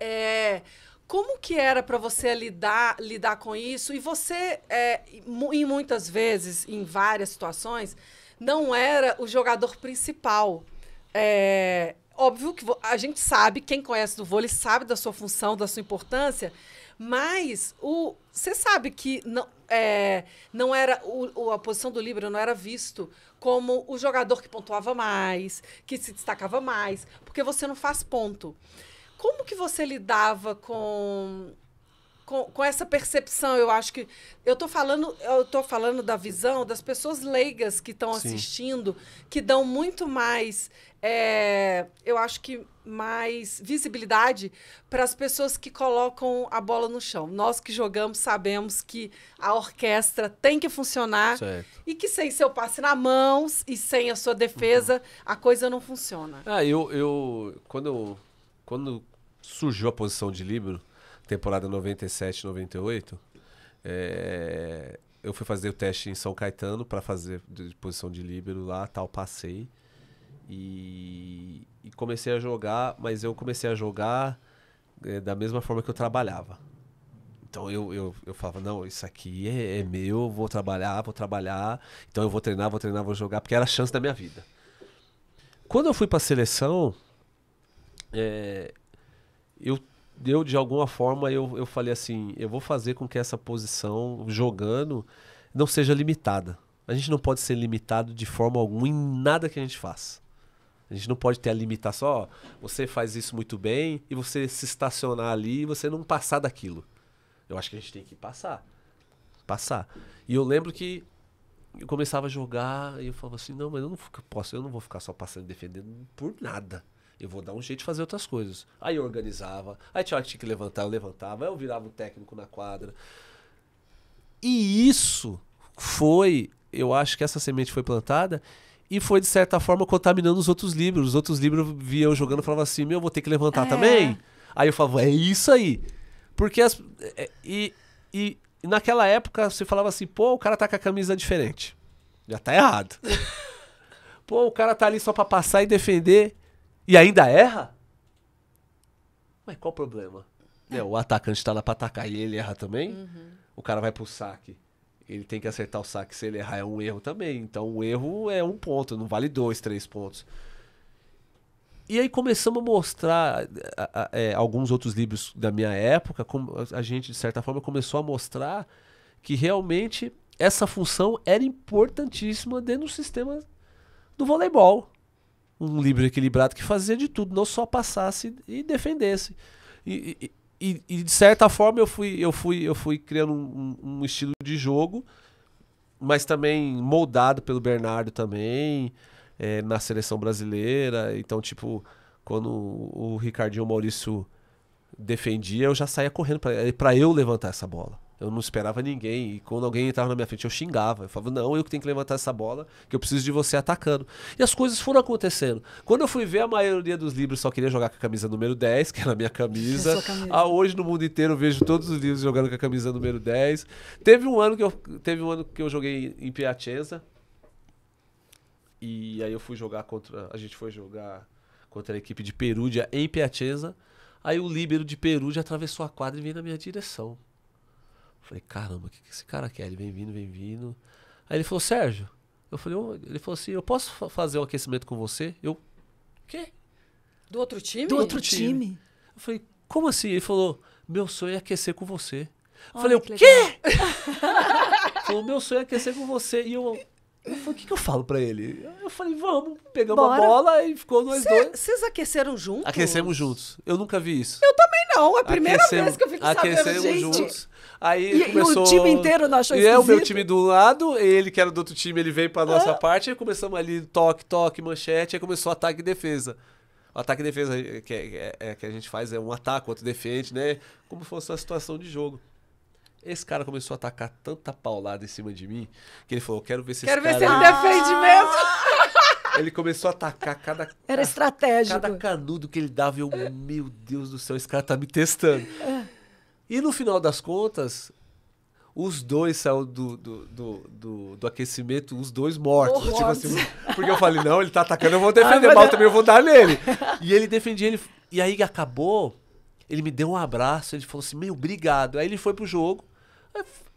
É, como que era para você lidar, lidar com isso? E você, é, em muitas vezes, em várias situações, não era o jogador principal. É, óbvio que a gente sabe, quem conhece do vôlei sabe da sua função, da sua importância, mas o você sabe que não, é, não era o, a posição do Libra não era visto como o jogador que pontuava mais, que se destacava mais, porque você não faz ponto. Como que você lidava com com, com, essa percepção, eu acho que eu tô falando, eu tô falando da visão das pessoas leigas que estão assistindo, que dão muito mais, é, eu acho que mais visibilidade para as pessoas que colocam a bola no chão. Nós que jogamos sabemos que a orquestra tem que funcionar certo. e que sem seu passe na mão e sem a sua defesa, uhum. a coisa não funciona. Ah, eu, eu quando, quando surgiu a posição de livro, temporada 97, 98, é, eu fui fazer o teste em São Caetano para fazer de posição de líbero lá, tal, passei. E, e, comecei a jogar, mas eu comecei a jogar é, da mesma forma que eu trabalhava. Então eu, eu, eu falava, não, isso aqui é, é, meu, vou trabalhar, vou trabalhar, então eu vou treinar, vou treinar, vou jogar, porque era a chance da minha vida. Quando eu fui para a seleção, é, eu eu de alguma forma eu, eu falei assim, eu vou fazer com que essa posição jogando não seja limitada. A gente não pode ser limitado de forma alguma em nada que a gente faz. A gente não pode ter a limitação, ó, você faz isso muito bem e você se estacionar ali e você não passar daquilo. Eu acho que a gente tem que passar. Passar. E eu lembro que eu começava a jogar e eu falava assim, não, mas eu não posso, eu não vou ficar só passando e defendendo por nada. Eu vou dar um jeito de fazer outras coisas. Aí eu organizava, aí tinha que tinha que levantar, eu levantava, aí eu virava um técnico na quadra. E isso foi, eu acho que essa semente foi plantada e foi, de certa forma, contaminando os outros livros. Os outros livros viam jogando e falavam assim: meu, vou ter que levantar é. também. Aí eu falava: é isso aí. Porque as. É, e, e, e naquela época você falava assim: pô, o cara tá com a camisa diferente. Já tá errado. [LAUGHS] pô, o cara tá ali só pra passar e defender. E ainda erra? Mas qual o problema? É. o atacante tá lá pra atacar e ele erra também. Uhum. O cara vai pro saque. Ele tem que acertar o saque. Se ele errar, é um erro também. Então, o erro é um ponto, não vale dois, três pontos. E aí começamos a mostrar é, alguns outros livros da minha época. a gente, de certa forma, começou a mostrar que realmente essa função era importantíssima dentro do sistema do voleibol um livro equilibrado que fazia de tudo, não só passasse e defendesse. E, e de certa forma eu fui, eu fui, eu fui criando um, um, estilo de jogo, mas também moldado pelo Bernardo também, é, na seleção brasileira. Então, tipo, quando o Ricardinho e Maurício defendia, eu já saía correndo para eu levantar essa bola. Eu não esperava ninguém. E quando alguém entrava na minha frente, eu xingava. Eu falava, não, eu que tenho que levantar essa bola, que eu preciso de você atacando. E as coisas foram acontecendo. Quando eu fui ver, a maioria dos livros só queria jogar com a camisa número 10, que era a minha camisa. camisa. Ah, hoje no mundo inteiro eu vejo todos os livros jogando com a camisa número 10. Teve um ano que eu, teve um ano que eu joguei em Piacenza. E aí eu fui jogar contra. A gente foi jogar contra a equipe de Perúdia em Piacenza. Aí o líbero de já atravessou a quadra e veio na minha direção. Falei, caramba, o que, que esse cara quer? Ele vem vindo, vem vindo. Aí ele falou, Sérgio. Eu falei, "Ô", ele falou assim, eu posso fa- fazer o aquecimento com você? Eu, quê? Do outro time? Do outro time. time. Eu falei, como assim? Ele falou, meu sonho é aquecer com você. Eu Olha falei, o que quê? [LAUGHS] falou, meu sonho é aquecer com você. E eu, eu falei, o que, que eu falo pra ele? Eu falei, vamos. Pegamos Bora. a bola e ficou nós dois. Vocês aqueceram juntos? Aquecemos juntos. Eu nunca vi isso. Eu também não. É a primeira Aquecemos- vez que eu fico sabendo, Aquecemos gente. juntos. Aí E- e o começou... time inteiro não achou E é o meu time do lado, ele que era do outro time, ele veio pra nossa parte, aí começamos ali, toque, toque, manchete, aí começou ataque e defesa. O ataque e defesa que, é, é- que a gente faz é um ataque, outro defende, né? Como fosse uma situação de jogo. Esse cara começou a atacar tanta paulada em cima de mim, que ele falou, quero ver se Quero ver esse se ele cara... defende mesmo. [LAUGHS] Ele começou a atacar cada, Era estratégico. cada canudo que ele dava, eu, meu Deus do céu, esse cara tá me testando. E no final das contas, os dois saíram do, do, do, do, do aquecimento, os dois mortos. Tipo assim, porque eu falei, não, ele tá atacando, eu vou defender, Ah, mas mas- eu também vou dar nele. E ele defendia, ele, e aí acabou, ele me deu um abraço, ele falou assim, meu, obrigado. Aí ele foi pro jogo,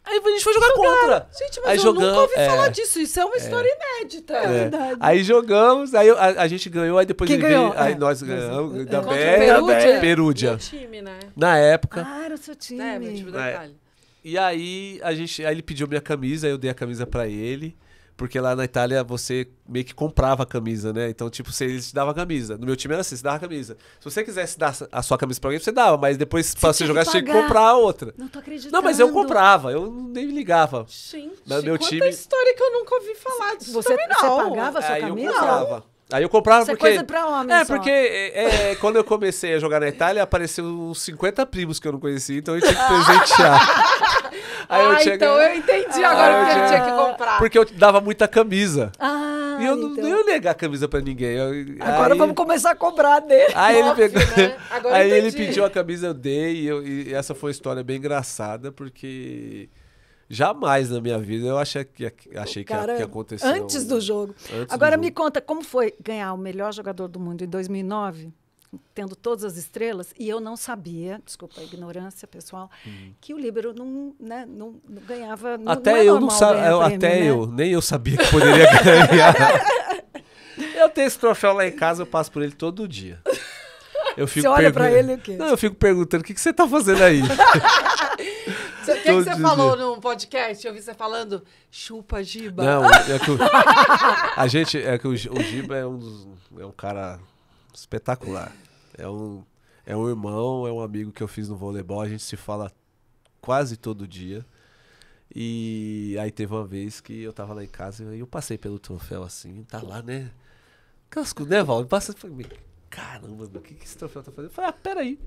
aí, a gente foi jogar contra. Gente, mas aí eu jogamos, nunca ouvi é, falar disso. Isso é uma história inédita. é. verdade. Aí jogamos, aí a, a gente ganhou, aí depois Quem ele ganhou? veio, aí É. nós ganhamos, da Bé- Perúdia. Meu time, né? Na época. Ah, era o seu time. É, meu time da É. Itália. E aí a gente, aí ele pediu minha camisa, aí eu dei a camisa pra ele, porque lá na Itália você meio que comprava a camisa, né? Então, tipo, você eles te davam a camisa. No meu time era assim, você dava a camisa. Se você quisesse dar a sua camisa pra alguém, você dava, mas depois pra você jogar você tinha que comprar a outra. Não tô acreditando. Não, mas eu comprava, eu nem me ligava. Gente, Mas meu quanta time- história que eu nunca ouvi falar disso Você, também você não. pagava a sua aí eu camisa? comprava. Aí eu comprava Isso é porque. coisa pra homem É, só. porque é, é, quando eu comecei a jogar na Itália, apareceu uns 50 primos que eu não conhecia, então eu tinha que presentear. [LAUGHS] Aí ah, tinha então eu entendi agora Ah, o que eu tinha- tinha que comprar. Porque eu dava muita camisa. Ah, e eu não, então. não ia negar a camisa pra ninguém. Eu- Agora aí, vamos começar a cobrar dele. Aí ele pegou. né? Agora [LAUGHS] aí eu ele pediu a camisa, eu dei. E, eu- e essa foi uma história bem engraçada, porque jamais na minha vida eu achei que, achei que, Cara, que aconteceu. Antes do jogo. Antes do Agora me jogo. conta, como foi ganhar o melhor jogador do mundo em 2009? Tendo todas as estrelas, e eu não sabia, desculpa a ignorância pessoal, que o Líbero não, né, não, não ganhava. Até não é eu não sabia, até né? eu, nem eu sabia que poderia [LAUGHS] ganhar. eu tenho esse troféu lá em casa, eu passo por ele todo dia. Eu fico Você olha pra pergun- ele o quê? Não, eu fico perguntando, o que, que você tá fazendo aí? [LAUGHS] O que, você Todo falou no podcast? Eu vi você falando chupa Giba. Não, é que o, [LAUGHS] a gente, é que o, o Giba é um, dos- é um cara espetacular. É um, é um irmão, é um amigo que eu fiz no voleibol, a gente se fala quase todo dia. E aí teve uma vez que eu tava lá em casa e eu passei pelo troféu assim, tá lá, né? Casco, né, Val? Passa, falei, caramba, o que, que esse troféu tá fazendo? Eu falei, ah, peraí.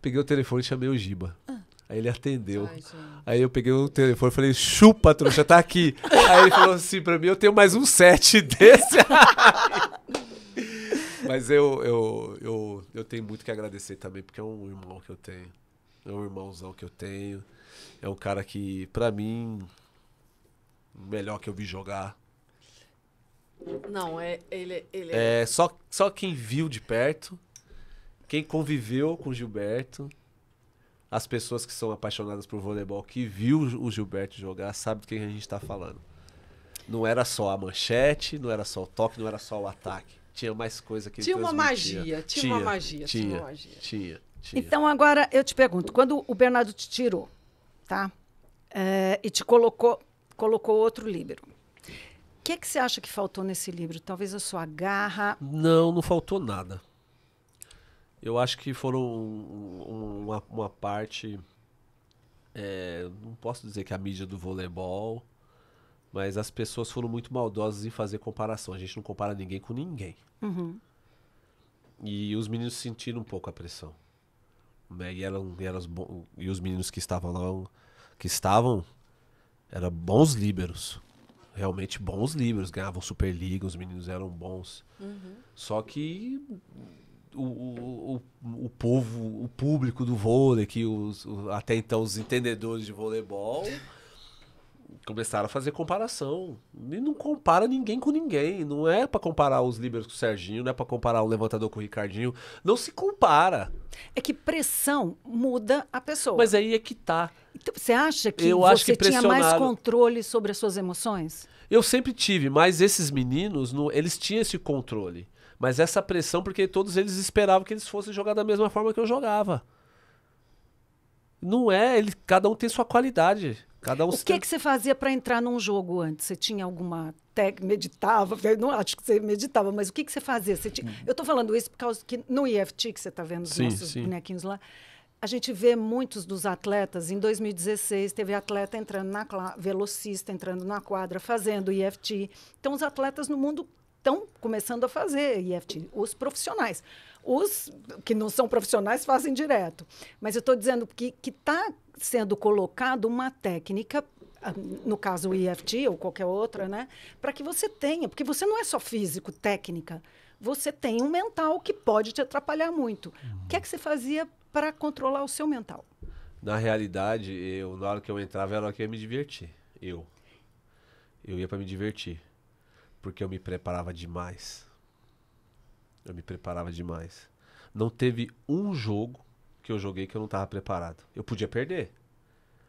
Peguei o telefone e chamei o Giba. Aí ele atendeu. Ai. Aí eu peguei o telefone e falei, chupa, trouxa, tá aqui. [LAUGHS] Aí ele falou assim pra mim, eu tenho mais um set desse. [LAUGHS] Mas eu, eu, eu, eu tenho muito que agradecer também, porque é um irmão que eu tenho. É um irmãozão que eu tenho. É um cara que, pra mim, melhor que eu vi jogar. Não, é, ele, ele é... É só, só quem viu de perto, quem conviveu com o Gilberto, as pessoas que são apaixonadas por voleibol, que viu o Gilberto jogar, sabe de quem a gente está falando. Não era só a manchete, não era só o toque, não era só o ataque. Tinha mais coisa que ele Tinha uma transmitia. magia, tinha uma magia, tinha tinha, uma magia. Tinha, tinha. Então, agora eu te pergunto: quando o Bernardo te tirou, tá? É, e te colocou, colocou outro livro. O que, é que você acha que faltou nesse livro? Talvez a sua garra. Não, não faltou nada. Eu acho que foram um- um- uma, uma parte. é, não posso dizer que a mídia do voleibol, mas as pessoas foram muito maldosas em fazer comparação. A gente não compara ninguém com ninguém. Uhum. E os meninos sentiram um pouco a pressão. Né? E, eram, e, eram e os meninos que estavam lá, que estavam, eram bons líberos. Realmente bons líberos. Ganhavam Superliga, os meninos eram bons. Só que o, o, o, povo, o público do vôlei, que os, o- até então os entendedores de voleibol, começaram a fazer comparação. E não compara ninguém com ninguém. Não é pra comparar os líberos com o Serginho, não é pra comparar o levantador com o Ricardinho. Não se compara. É que pressão muda a pessoa. Mas aí é que tá. Então, você acha que Eu você que tinha mais controle sobre as suas emoções? Eu sempre tive, mas esses meninos, não- eles tinham esse controle. Mas essa pressão, porque todos eles esperavam que eles fossem jogar da mesma forma que eu jogava. Não é, ele, cada um tem sua qualidade. Cada um O que, tem- que você fazia para entrar num jogo antes? Você tinha alguma técnica? Meditava? Eu não acho que você meditava, mas o que, que você fazia? Você tinha- Eu estou falando isso por causa que no IFT, que você está vendo os Sim, nossos sim. bonequinhos lá, a gente vê muitos dos atletas. Em 2016, teve atleta entrando na velocista entrando na quadra, fazendo IFT. Então, os atletas no mundo estão começando a fazer IFT, os profissionais. Os que não são profissionais fazem direto. Mas eu estou dizendo que está sendo colocado uma técnica, ah, no caso o IFT ou qualquer outra, né? Para que você tenha, porque você não é só físico, técnica. Você tem um mental que pode te atrapalhar muito. O que é que você fazia para controlar o seu mental? Na realidade, eu, na hora que eu entrava, era hora que eu ia me divertir. Eu. Eu ia pra me divertir. Porque eu me preparava demais. Eu me preparava demais. Não teve um jogo que eu joguei que eu não tava preparado. Eu podia perder,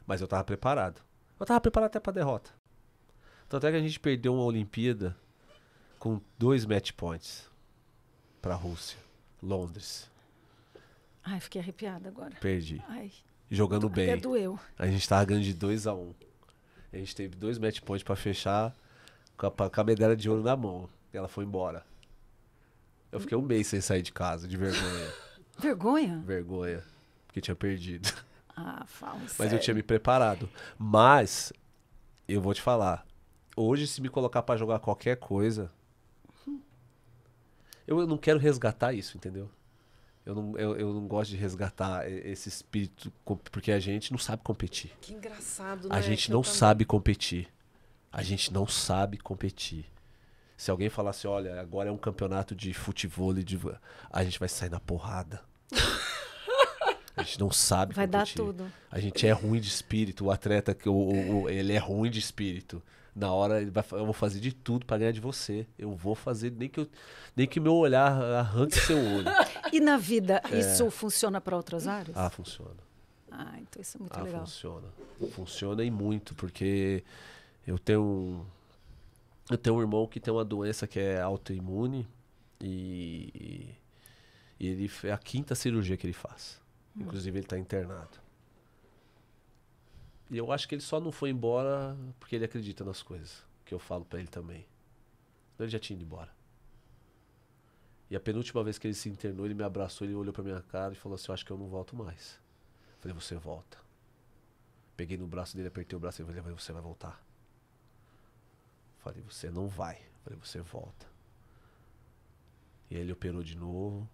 mas eu tava preparado. Eu tava preparado até pra derrota. Tanto é que a gente perdeu uma Olimpíada com dois match points pra Rússia, Londres. Ai, fiquei arrepiada agora. Perdi. Ai, Jogando até bem. doeu. A gente tava ganhando de 2 a 1 um. A gente teve dois match points pra fechar com a, com a medalha de ouro na mão. E ela foi embora. Eu fiquei um mês sem sair de casa, de vergonha. [LAUGHS] Vergonha? vergonha. Porque tinha perdido. Ah, fala Mas sério. eu tinha me preparado. Mas, eu vou te falar. Hoje, se me colocar pra jogar qualquer coisa. Eu não quero resgatar isso, entendeu? Eu não, eu, eu não gosto de resgatar esse espírito, porque a gente não sabe competir. Que engraçado, né? A gente não também- sabe competir. A gente não sabe competir. Se alguém falasse, olha, agora é um campeonato de futebol, de... vo-", a gente vai sair na porrada. [LAUGHS] A gente não sabe Vai dar competir. tudo. A gente é ruim de espírito. O atleta, que ele é ruim de espírito. Na hora, ele vai, eu vou fazer de tudo pra ganhar de você. Eu vou fazer, nem que, eu, nem que meu olhar arranque seu olho. [LAUGHS] E na vida, isso funciona para outras áreas? É. Ah, funciona. Ah, então isso é muito Ah, legal. funciona. Funciona e muito, porque eu tenho um, eu tenho um irmão que tem uma doença que é autoimune e, e ele é a quinta cirurgia que ele faz. Inclusive ele está internado. E eu acho que ele só não foi embora porque ele acredita nas coisas que eu falo pra ele também. Senão Ele já tinha ido embora. E a penúltima vez que ele se internou, ele me abraçou, ele olhou pra minha cara e falou assim: Eu acho que eu não volto mais. Falei, você volta. Peguei no braço dele, apertei o braço e falei, você vai voltar. Falei, você não vai. Falei, você volta. E aí ele operou de novo.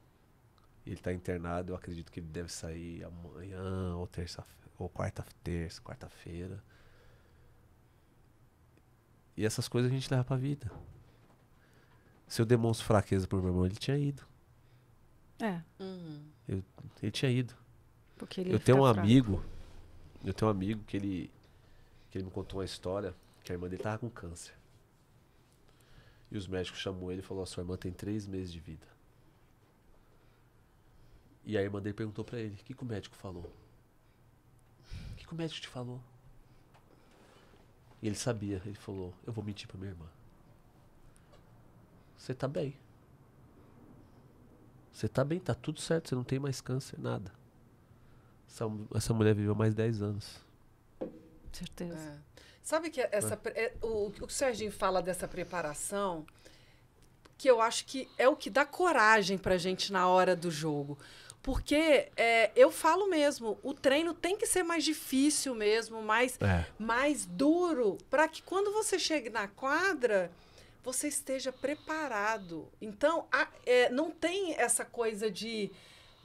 Ele tá internado. Eu acredito que ele deve sair amanhã ou terça ou quarta, terça, quarta-feira. E essas coisas a gente leva pra vida. Se eu demonstro fraqueza pro meu irmão, ele tinha ido. É, Uhum. Ele tinha ido. porque ele Eu ia tenho um fraco. amigo, eu tenho um amigo que ele, que ele me contou uma história que a irmã dele tava com câncer. E os médicos chamou ele e falou, a sua irmã tem três meses de vida. E a irmã dele perguntou pra ele, o que, que o médico falou? O que, que o médico te falou? E ele sabia, ele falou, eu vou mentir pra minha irmã. Você tá bem. Você tá bem, tá tudo certo, você não tem mais câncer, nada. Essa, essa mulher viveu mais 10 anos. Certeza. É. Sabe que essa, pre- é, o, o que o Serginho fala dessa preparação, que eu acho que é o que dá coragem pra gente na hora do jogo. Porque é, eu falo mesmo, o treino tem que ser mais difícil mesmo, mais, É. mais duro, para que quando você chegue na quadra, você esteja preparado. Então, a- é, não tem essa coisa de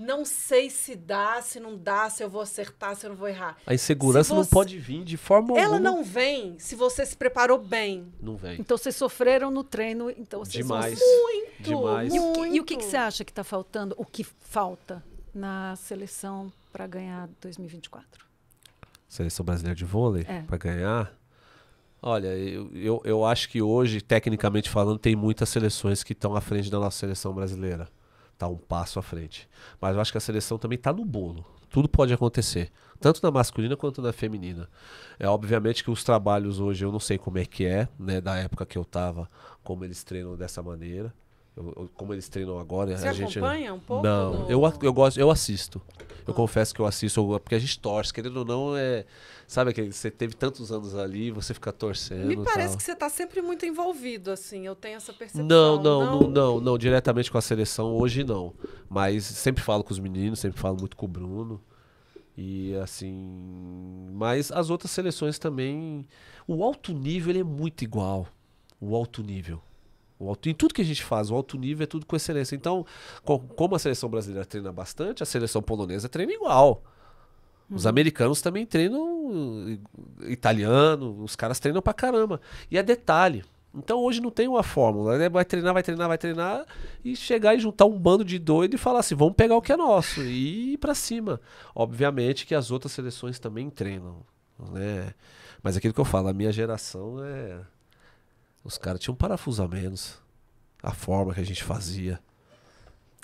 não sei se dá, se não dá, se eu vou acertar, se eu não vou errar. A insegurança Se não você- pode vir de forma Ela alguma. não vem se você se preparou bem. Não vem. Então vocês sofreram no treino, então vocês Demais. Muito, Demais. E o, que, e o que, que você acha que está faltando? O que falta na seleção para ganhar 2024? Seleção brasileira de vôlei, É. pra ganhar, Olha, eu, eu, eu acho que hoje, tecnicamente falando, tem muitas seleções que estão à frente da nossa seleção brasileira. Tá um passo à frente. Mas eu acho que a seleção também tá no bolo. Tudo pode acontecer. Tanto na masculina quanto na feminina. É obviamente que os trabalhos hoje eu não sei como é que é, né? Da época que eu tava, como eles treinam dessa maneira. Eu- eu- como eles treinam agora. Você a gente acompanha um pouco? Não, do- eu, eu gosto, eu assisto. Eu confesso que eu assisto, porque a gente torce, querendo ou não, é. Sabe aquele você teve tantos anos ali, você fica torcendo. Me parece que você tá sempre muito envolvido, assim. Eu tenho essa percepção. Não, não, não, não, não, diretamente com a seleção hoje não. Mas sempre falo com os meninos, sempre falo muito com o Bruno. E assim, mas as outras seleções também, o alto nível ele é muito igual. O alto nível. O alto, em tudo que a gente faz, o alto nível é tudo com excelência. Então, co- como a seleção brasileira treina bastante, a seleção polonesa treina igual. Os americanos também treinam uh, italiano, os caras treinam pra caramba. E é detalhe. Então hoje não tem uma fórmula, né? Vai treinar, vai treinar, vai treinar e chegar e juntar um bando de doido e falar assim, vamos pegar o que é nosso e ir pra cima. Obviamente que as outras seleções também treinam, né? Mas aquilo que eu falo, a minha geração é os caras tinham um parafuso a menos. A forma que a gente fazia.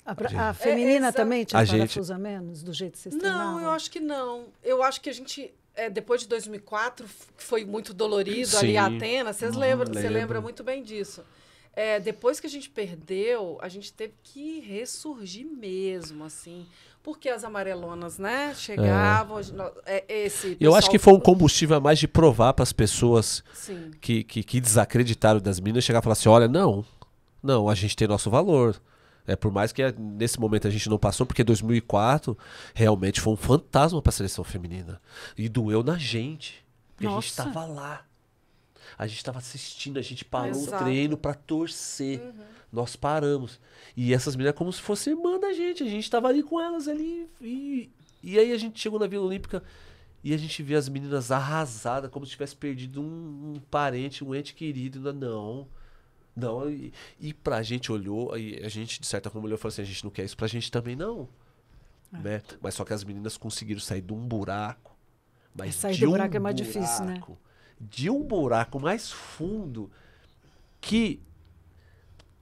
A, pra- gente- a feminina É, também tinha A gente- parafuso a menos, do jeito que vocês Não, eu acho que não. Eu acho que a gente, é, depois de 2004, f- que foi muito dolorido Sim. ali em Atenas, vocês Hum, lembram, você lembra muito bem disso. É, depois que a gente perdeu, a gente teve que ressurgir mesmo, assim. Porque as amarelonas, né, chegavam, gente- nó- é, esse Eu acho que foi um combustível a mais de provar para as pessoas que, que, que desacreditaram das minas chegar e falar assim: olha, não, não, a gente tem nosso valor. É por mais que eh, nesse momento a gente não passou, porque 2004 realmente foi um fantasma para a seleção feminina. E doeu na gente. Porque a gente Nossa. estava lá. A gente estava assistindo, a gente parou Exato. o treino para torcer. Nós paramos. E essas meninas como se fosse irmã da gente. A gente estava ali com elas ali. E, e aí a gente chegou na Vila Olímpica e a gente vê as meninas arrasadas, como se tivesse perdido um, um parente, um ente querido. Não. Não, e, e pra gente olhou, e a gente, de certa forma, olhou e falou assim: a gente não quer isso pra gente também, não. Né? Mas só que as meninas conseguiram sair de um buraco. Mas Sair de do um buraco é mais difícil, né? buraco, De um buraco mais fundo que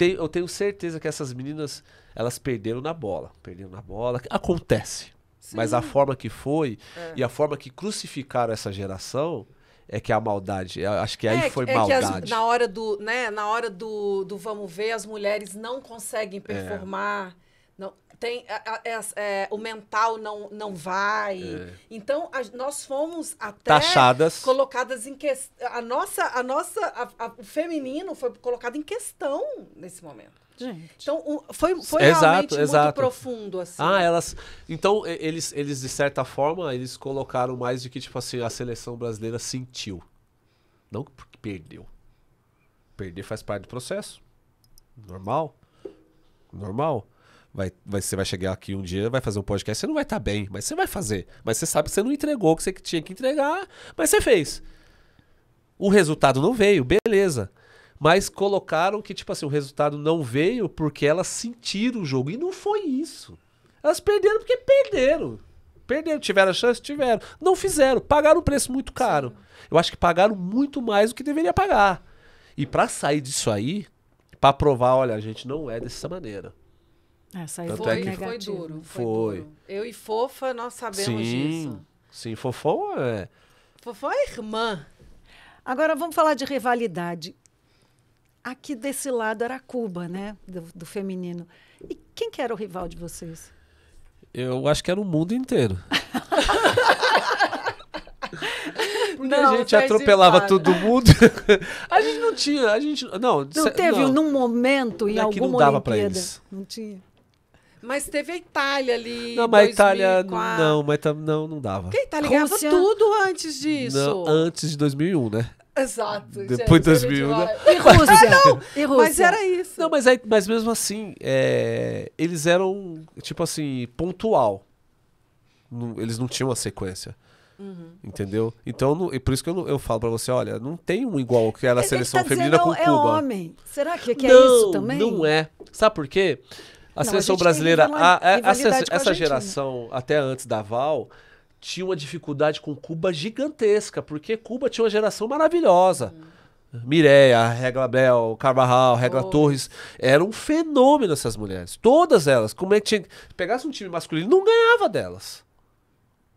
tem- eu tenho certeza que essas meninas elas perderam na bola. Perderam na bola. Acontece. Mas a forma que foi e a forma que crucificaram essa geração é que a maldade. eu Acho que aí É, foi é que as- maldade. na hora do, né, na hora do, do vamos ver, as mulheres não conseguem performar. Não, tem, é- é, o mental não, não vai. Então, a- nós fomos até Taxadas. colocadas em questão. A nossa, a nossa, a- a- o feminino foi colocado em questão nesse momento. Gente, Então, o- foi, foi Exato, realmente muito exato. profundo, assim. Ah, elas. Então, eles, eles, de certa forma, eles colocaram mais de que, tipo assim, a seleção brasileira sentiu. Não porque perdeu. Perder faz parte do processo. Normal. Normal. Vai, vai, você vai chegar aqui um dia, vai fazer um podcast, você não vai estar bem, mas você vai fazer. Mas você sabe que você não entregou o que você tinha que entregar, mas você fez. O resultado não veio, beleza. Mas colocaram que, tipo assim, o resultado não veio porque elas sentiram o jogo. E não foi isso. Elas perderam porque perderam. Perderam. Tiveram a chance? Tiveram. Não fizeram. Pagaram um preço muito caro. Eu acho que pagaram muito mais do que deveria pagar. E pra sair disso aí, pra provar, olha, a gente não é dessa maneira. Essa aí Tanto foi é que- foi duro. Foi. Foi. duro. Eu e Fofa, nós sabemos sim. disso. Sim, fofão é. Fofa é irmã. Agora vamos falar de rivalidade. Aqui desse lado era Cuba, né? Do, do feminino. E quem que era o rival de vocês? Eu acho que era o mundo inteiro. [LAUGHS] Porque Não, a gente atropelava todo mundo. [LAUGHS] a gente não tinha, a gente não, Não cê- teve não. num momento, em Não é que alguma não dava pra eles. Não tinha. Mas teve a Itália ali. Não, mas a Itália 2004. não, mas não, não dava. Porque a Itália ganhava Rússia- tudo antes disso. Não, antes de 2001, né? Exato. Depois de gente, a gente 2000, vai- né? E Rússia? E Rússia? Mas era isso. Não, mas, aí, mas mesmo assim, é, eles eram, tipo assim, pontual. Não- eles não tinham uma sequência. Uhum. Entendeu? Então, não- e por isso que eu, não- eu falo pra você, olha, não tem um igual que era a Ele seleção tá feminina dizendo, com é Cuba. homem. Será que, que é não, isso também? Não é. Sabe por quê? A Não, seleção a brasileira, a- a- essa, geração, até antes da Val, tinha uma dificuldade com Cuba gigantesca, porque Cuba tinha uma geração maravilhosa. Mireia, Regla Bel, Carvajal, Regla Foi. Torres, eram um fenômeno essas mulheres. Todas elas. Como é que tinha. Pegasse um time masculino, não ganhava delas.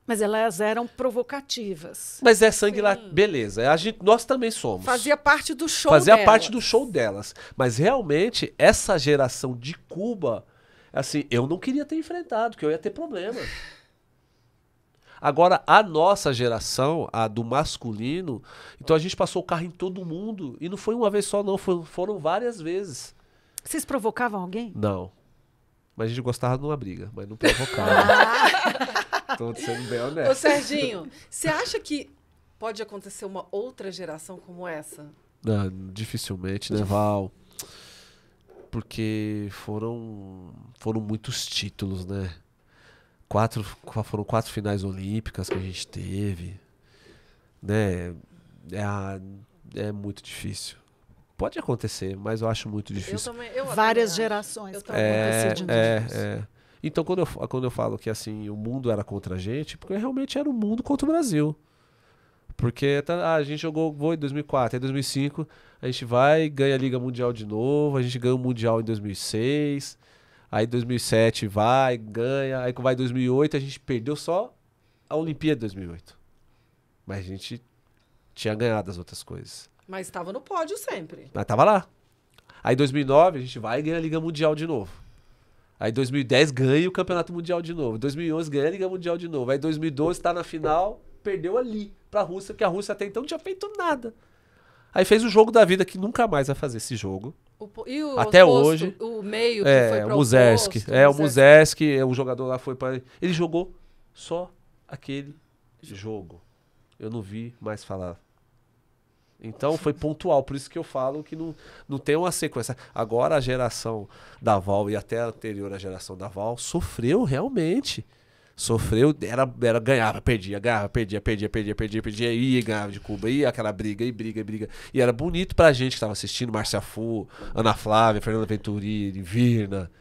Mas elas eram provocativas. Mas é sangue lá, beleza. A gente, nós também somos. Fazia parte do show Fazia dela. parte do show delas. Mas realmente, essa geração de Cuba, assim, eu não queria ter enfrentado, porque eu ia ter problema. Agora, a nossa geração, a do masculino, então a gente passou o carro em todo mundo. E não foi uma vez só, não. foi- foram várias vezes. Vocês provocavam alguém? Não. Mas a gente gostava de uma briga, mas não provocava. [LAUGHS] [LAUGHS] Tô sendo bem Ô, honesto. Serginho, você acha que pode acontecer uma outra geração como essa? Não, dificilmente, né, Val? Porque foram foram muitos títulos, né? Quatro, foram quatro finais olímpicas que a gente teve, né? É, é muito difícil. Pode acontecer, mas eu acho muito Eu difícil. também, eu Várias gerações Eu para também acontecer É, de é, é. Então, quando eu, quando eu falo que assim o mundo era contra a gente, porque realmente era o mundo contra o Brasil. Porque tá- ah, a gente jogou em 2004, em 2005 a gente vai, ganha a Liga Mundial de novo, a gente ganha o Mundial em 2006, aí 2007 vai, ganha, aí vai 2008 a gente perdeu só a Olimpíada de 2008. Mas a gente tinha ganhado as outras coisas. Mas estava no pódio sempre. Mas tava lá. Aí 2009 a gente vai e ganha a Liga Mundial de novo. Aí 2010 ganha o Campeonato Mundial de novo. 2011 ganha a Liga Mundial de novo. Aí 2012 tá na final, perdeu ali pra Rússia, porque a Rússia até então não tinha feito nada. Aí fez o jogo da vida que nunca mais vai fazer esse jogo. O e o Até oposto, hoje- O meio que foi É, para o Muzerski. É, o Muzerski, é, o jogador lá foi para ele jogou só aquele jogo. Eu não vi mais falar. Então foi pontual, por isso que eu falo que não, não tem uma sequência. Agora a geração da Val e até a anterior a geração da Val sofreu realmente. Sofreu, era, era ganhava, perdia, ganhava, perdia, perdia, perdia, perdia, perdia, ia e ganhava de Cuba, ia aquela briga, e briga, e briga. E era bonito pra gente que tava assistindo, Márcia Fu, Ana Flávia, Fernanda Venturini, Virna,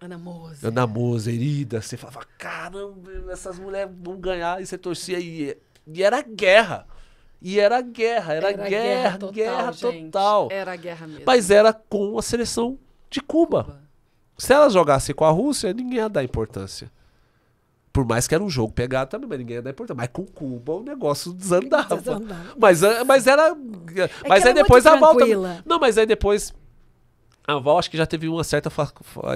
Ana Mose. Ana Moza, Irida, você falava, caramba, essas mulheres vão ganhar, e você torcia, e, e era guerra. E era guerra, era, guerra, guerra total. gente. Era guerra mesmo. Mas era com a seleção de Cuba. Se elas jogassem com a Rússia, ninguém ia dar importância. Por mais que era um jogo pegado também, mas ninguém ia dar importância. Mas com Cuba o negócio desandava. Desandava. Mas, ah, mas era. mas que aí era depois a tranquila. Não, mas aí depois. A Val acho que já teve uma certa.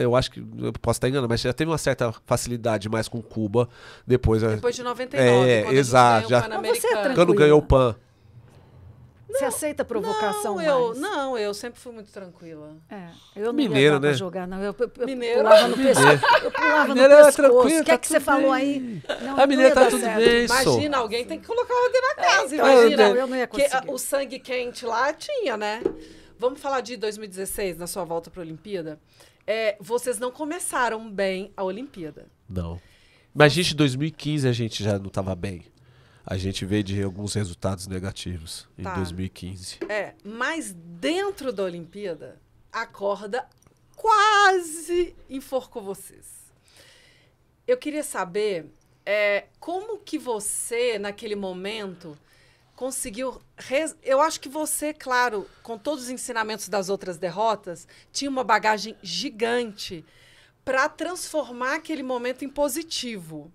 Eu acho que. Eu posso estar enganando, mas já teve uma certa facilidade mais com Cuba. Depois. a- Depois de 99, É, quando a exato, já- é tranquilo. Quando ganhou o PAN. Você aceita provocação não, eu, mais? não, eu sempre fui muito tranquila. É, eu não Mineiro, ia dar pra né? jogar, não. Eu, eu, eu Mineiro. pulava no pescoço. Eu pulava Mineiro no é pescoço. tranquilo, O que é tá que você tudo falou bem. aí? Não, A não mineira tá tudo certo. bem, só. Imagina, alguém tem que colocar ordem na casa. então, imagina. eu não- eu não ia que, conseguir. ah, o sangue quente lá tinha, né? Vamos falar de 2016, na sua volta para a Olimpíada. É, vocês não começaram bem a Olimpíada. Não. Mas gente, em 2015, a gente já não estava bem. A gente veio de alguns resultados negativos em Tá. 2015. É, mas dentro da Olimpíada, a corda quase enforcou vocês. Eu queria saber é, como que você, naquele momento, conseguiu. res- Eu acho que você, claro, com todos os ensinamentos das outras derrotas, tinha uma bagagem gigante para transformar aquele momento em positivo.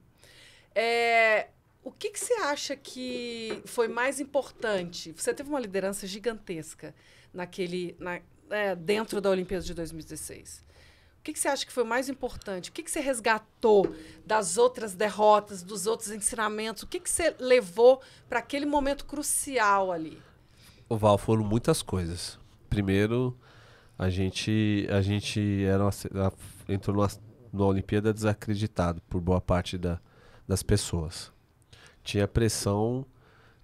É, o que, que você acha que foi mais importante? Você teve uma liderança gigantesca naquele, na- é, dentro da Olimpíada de 2016. Que, que você acha que foi mais importante? O que, que você resgatou das outras derrotas, dos outros ensinamentos? O que, que você levou para aquele momento crucial ali? O Val, foram muitas coisas. Primeiro, a gente, a gente era uma, entrou numa, numa Olimpíada desacreditado por boa parte da, das pessoas. Tinha pressão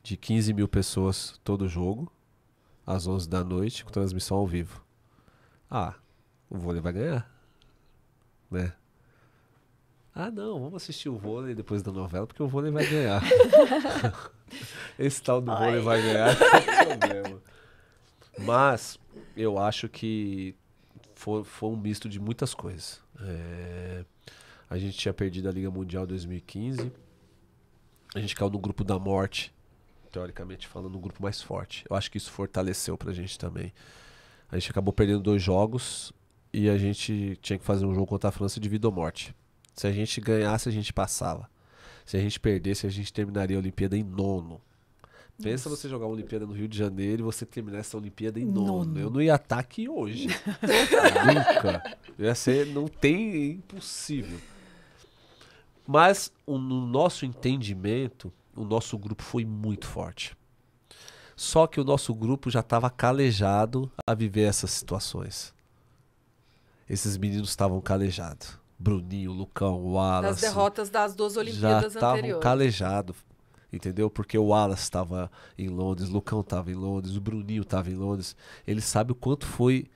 de 15 mil pessoas todo jogo, às 11 da noite, com transmissão ao vivo. Ah, o vôlei vai ganhar. Né? Ah, não, vamos assistir o vôlei depois da novela, porque o vôlei vai ganhar. [LAUGHS] Esse tal do vôlei vai ganhar [LAUGHS] problema. Mas eu acho que foi, foi um misto de muitas coisas. É, a gente tinha perdido a Liga Mundial 2015. A gente caiu no grupo da morte, teoricamente falando, no grupo mais forte. Eu acho que isso fortaleceu pra gente também. A gente acabou perdendo dois jogos e a gente tinha que fazer um jogo contra a França de vida ou morte. Se a gente ganhasse, a gente passava. Se a gente perdesse, a gente terminaria a Olimpíada em nono. Pensa você jogar uma Olimpíada no Rio de Janeiro e você terminar essa Olimpíada em nono. Nono. Eu não ia estar aqui hoje. [LAUGHS] Nunca. Ia ser, não tem, é impossível. Mas o- no nosso entendimento, o nosso grupo foi muito forte. Só que o nosso grupo já estava calejado a viver essas situações. Esses meninos estavam calejados. Bruninho, Lucão, Das Wallace. derrotas das duas já Olimpíadas estavam anteriores. calejados. Entendeu? Porque o Wallace estava em Londres, o Lucão estava em Londres, o Bruninho estava em Londres. Ele sabe o quanto foi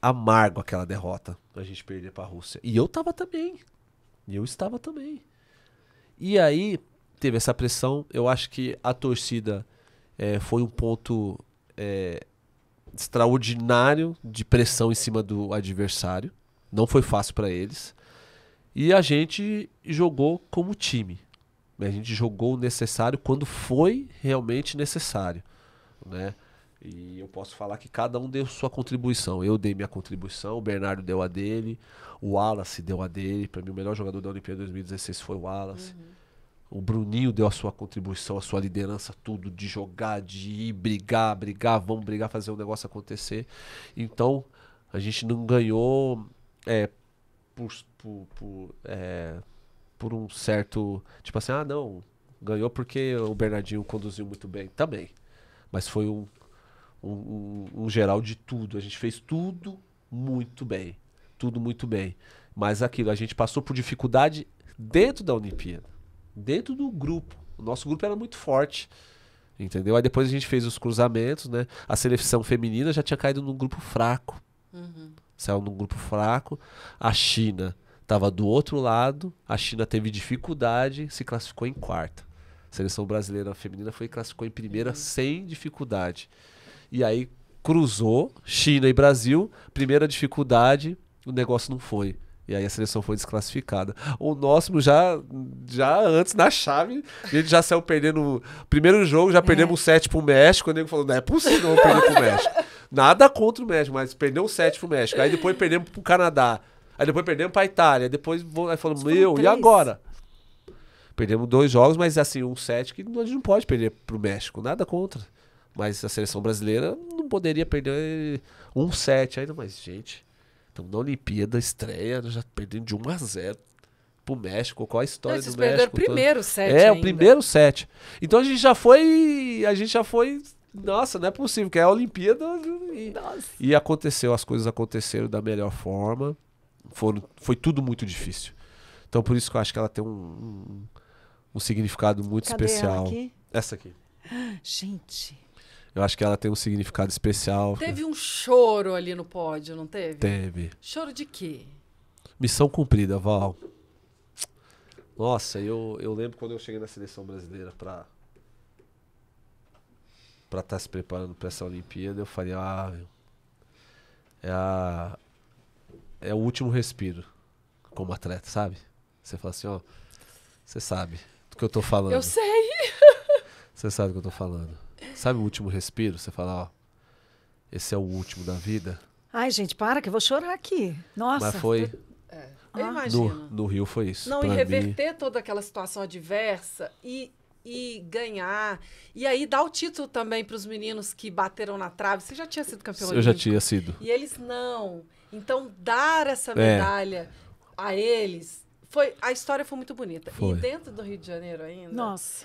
amargo aquela derrota a gente perder para a Rússia. E eu estava também. E eu estava também. E aí teve essa pressão. Eu acho que a torcida eh, foi um ponto eh, extraordinário de pressão em cima do adversário. Não foi fácil para eles. E a gente jogou como time. A gente jogou o necessário quando foi realmente necessário, né? E eu posso falar que cada um deu sua contribuição. Eu dei minha contribuição, o Bernardo deu a dele, o Wallace deu a dele. Para mim, o melhor jogador da Olimpíada 2016 foi o Wallace. O Bruninho deu a sua contribuição, a sua liderança, tudo, de jogar, de ir brigar, brigar, vamos brigar, fazer o negócio acontecer. Então, a gente não ganhou é, por, por, por, é, por um certo. Tipo assim, ah, não, ganhou porque o Bernardinho conduziu muito bem. Também. Mas foi um, um, um- um geral de tudo. A gente fez tudo muito bem. Tudo muito bem. Mas aquilo, a gente passou por dificuldade dentro da Olimpíada. Dentro do grupo. O nosso grupo era muito forte. Entendeu? Aí depois a gente fez os cruzamentos, né? A seleção feminina já tinha caído num grupo fraco. Saiu num grupo fraco. A China estava do outro lado. A China teve dificuldade, se classificou em quarta. A seleção brasileira feminina foi e classificou em primeira sem dificuldade. E aí cruzou China e Brasil, primeira dificuldade, o negócio não foi. E aí a seleção foi desclassificada. O nosso já, já antes na chave, a gente já saiu perdendo. Primeiro jogo, já perdemos um 7 pro México. O nego falou: não é possível não perder pro México. Nada contra o México, mas perdeu um 7 pro México. Aí depois perdemos pro Canadá. Aí depois perdemos pra Itália. Depois aí Foram meu, e agora? Perdemos dois jogos, mas assim, um 7 que a gente não pode perder pro México. Nada contra. Mas a seleção brasileira não poderia perder um 7 ainda. Mas, gente, estamos na Olimpíada, estreia, já perdendo de 1 a 0 pro México. Qual a história Não, do perderam México? o toda? primeiro set É, o ainda. primeiro set. Então a gente já foi. A gente já foi. Nossa, não é possível, que é a Olimpíada. E, Nossa. e aconteceu, as coisas aconteceram da melhor forma. Foram, foi tudo muito difícil. Então por isso que eu acho que ela tem um, um, um significado muito Cadê especial. aqui? Essa aqui. [GASPS] Gente. Eu acho que ela tem um significado especial. Teve um choro ali no pódio, não teve? Teve. Choro de quê? Missão cumprida, Val. Nossa, eu, eu lembro quando eu cheguei na seleção brasileira pra para estar se preparando para essa Olimpíada, eu falei, ah, meu, é a é o último respiro como atleta, sabe? Você fala assim, ó, você sabe do que eu tô falando. Eu sei. Você sabe do que eu tô falando. Sabe o último respiro? Você fala, ó, esse é o último da vida. Ai, gente, para que eu vou chorar aqui. Nossa. Mas foi Eu Ah. imagino. no, no Rio foi isso. Não, Pra e mim- reverter toda aquela situação adversa e, e ganhar. E aí dar o título também para os meninos que bateram na trave. Você já tinha sido campeão eu já tinha sido. E eles não. Então, dar essa É. medalha a eles. Foi, a história foi muito bonita. Foi. E dentro do Rio de Janeiro ainda. Nossa.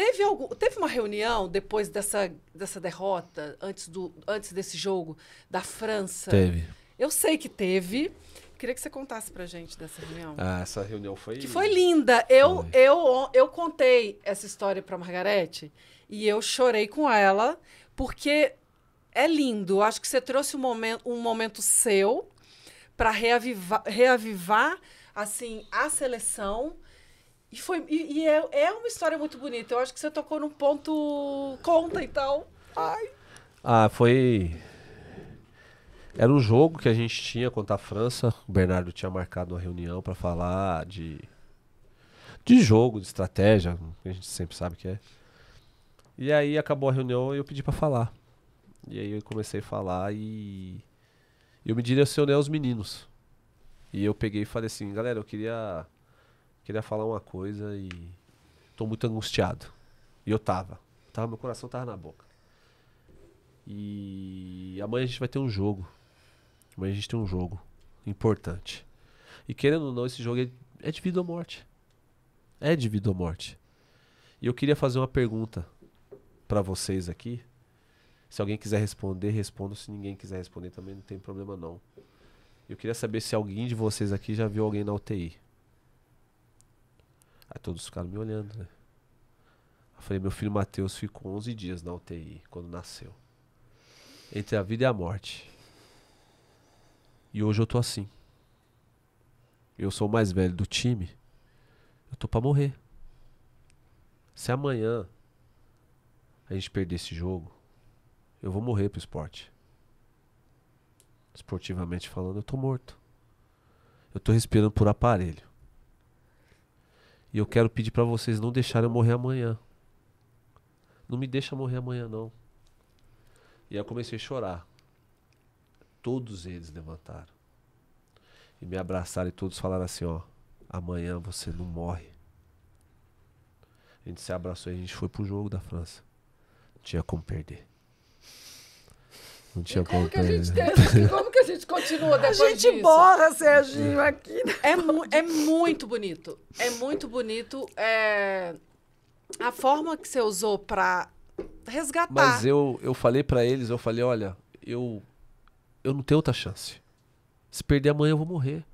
Teve, algum, teve uma reunião depois dessa, dessa derrota, antes, do, antes desse jogo, da França? Teve. Eu sei que teve. Queria que você contasse pra gente dessa reunião. Ah, essa reunião foi. Que foi linda. Eu, Foi. eu, eu contei essa história pra Margarete e eu chorei com ela, porque é lindo. Eu Acho que você trouxe um momento, um momento seu para reavivar, reavivar assim, a seleção. E, foi, e, e é, é uma história muito bonita. Eu acho que você tocou num ponto. Conta, então. Ai. Ah, foi. Era um jogo que a gente tinha contra a França. O Bernardo tinha marcado uma reunião pra falar de. de jogo, de estratégia, que a gente sempre sabe que é. E aí acabou a reunião e eu pedi pra falar. E aí eu comecei a falar e eu me direcionei aos meninos. E eu peguei e falei assim, galera, eu queria queria falar uma coisa e tô muito angustiado. E eu tava. Tava meu coração tava na boca. E amanhã a gente vai ter um jogo. Amanhã a gente tem um jogo importante. E querendo ou não, esse jogo é, é de vida ou morte. É de vida ou morte. E eu queria fazer uma pergunta pra vocês aqui. Se alguém quiser responder, respondo. Se ninguém quiser responder, também não tem problema não. Eu queria saber se alguém de vocês aqui já viu alguém na UTI. Aí todos ficaram me olhando, né? Eu falei, meu filho Matheus ficou 11 dias na UTI quando nasceu. Entre a vida e a morte. E hoje eu tô assim. Eu sou o mais velho do time. Eu tô pra morrer. Se amanhã a gente perder esse jogo, eu vou morrer pro esporte. Esportivamente falando, eu tô morto. Eu tô respirando por aparelho. E eu quero pedir pra vocês não deixarem eu morrer amanhã. Não me deixa morrer amanhã, não. E aí eu comecei a chorar. Todos eles levantaram. E me abraçaram e todos falaram assim, ó. Amanhã você não morre. A gente se abraçou e a gente foi pro jogo da França. Não tinha como perder. Não tinha como, Como que a gente tem, como que a gente continua [LAUGHS] A depois gente disso? borra, Serginho, aqui. né? É, mu- é muito bonito. É muito bonito. É... A forma que você usou pra resgatar. Mas eu, eu falei pra eles, eu falei, olha, eu eu não tenho outra chance. Se perder amanhã eu vou morrer.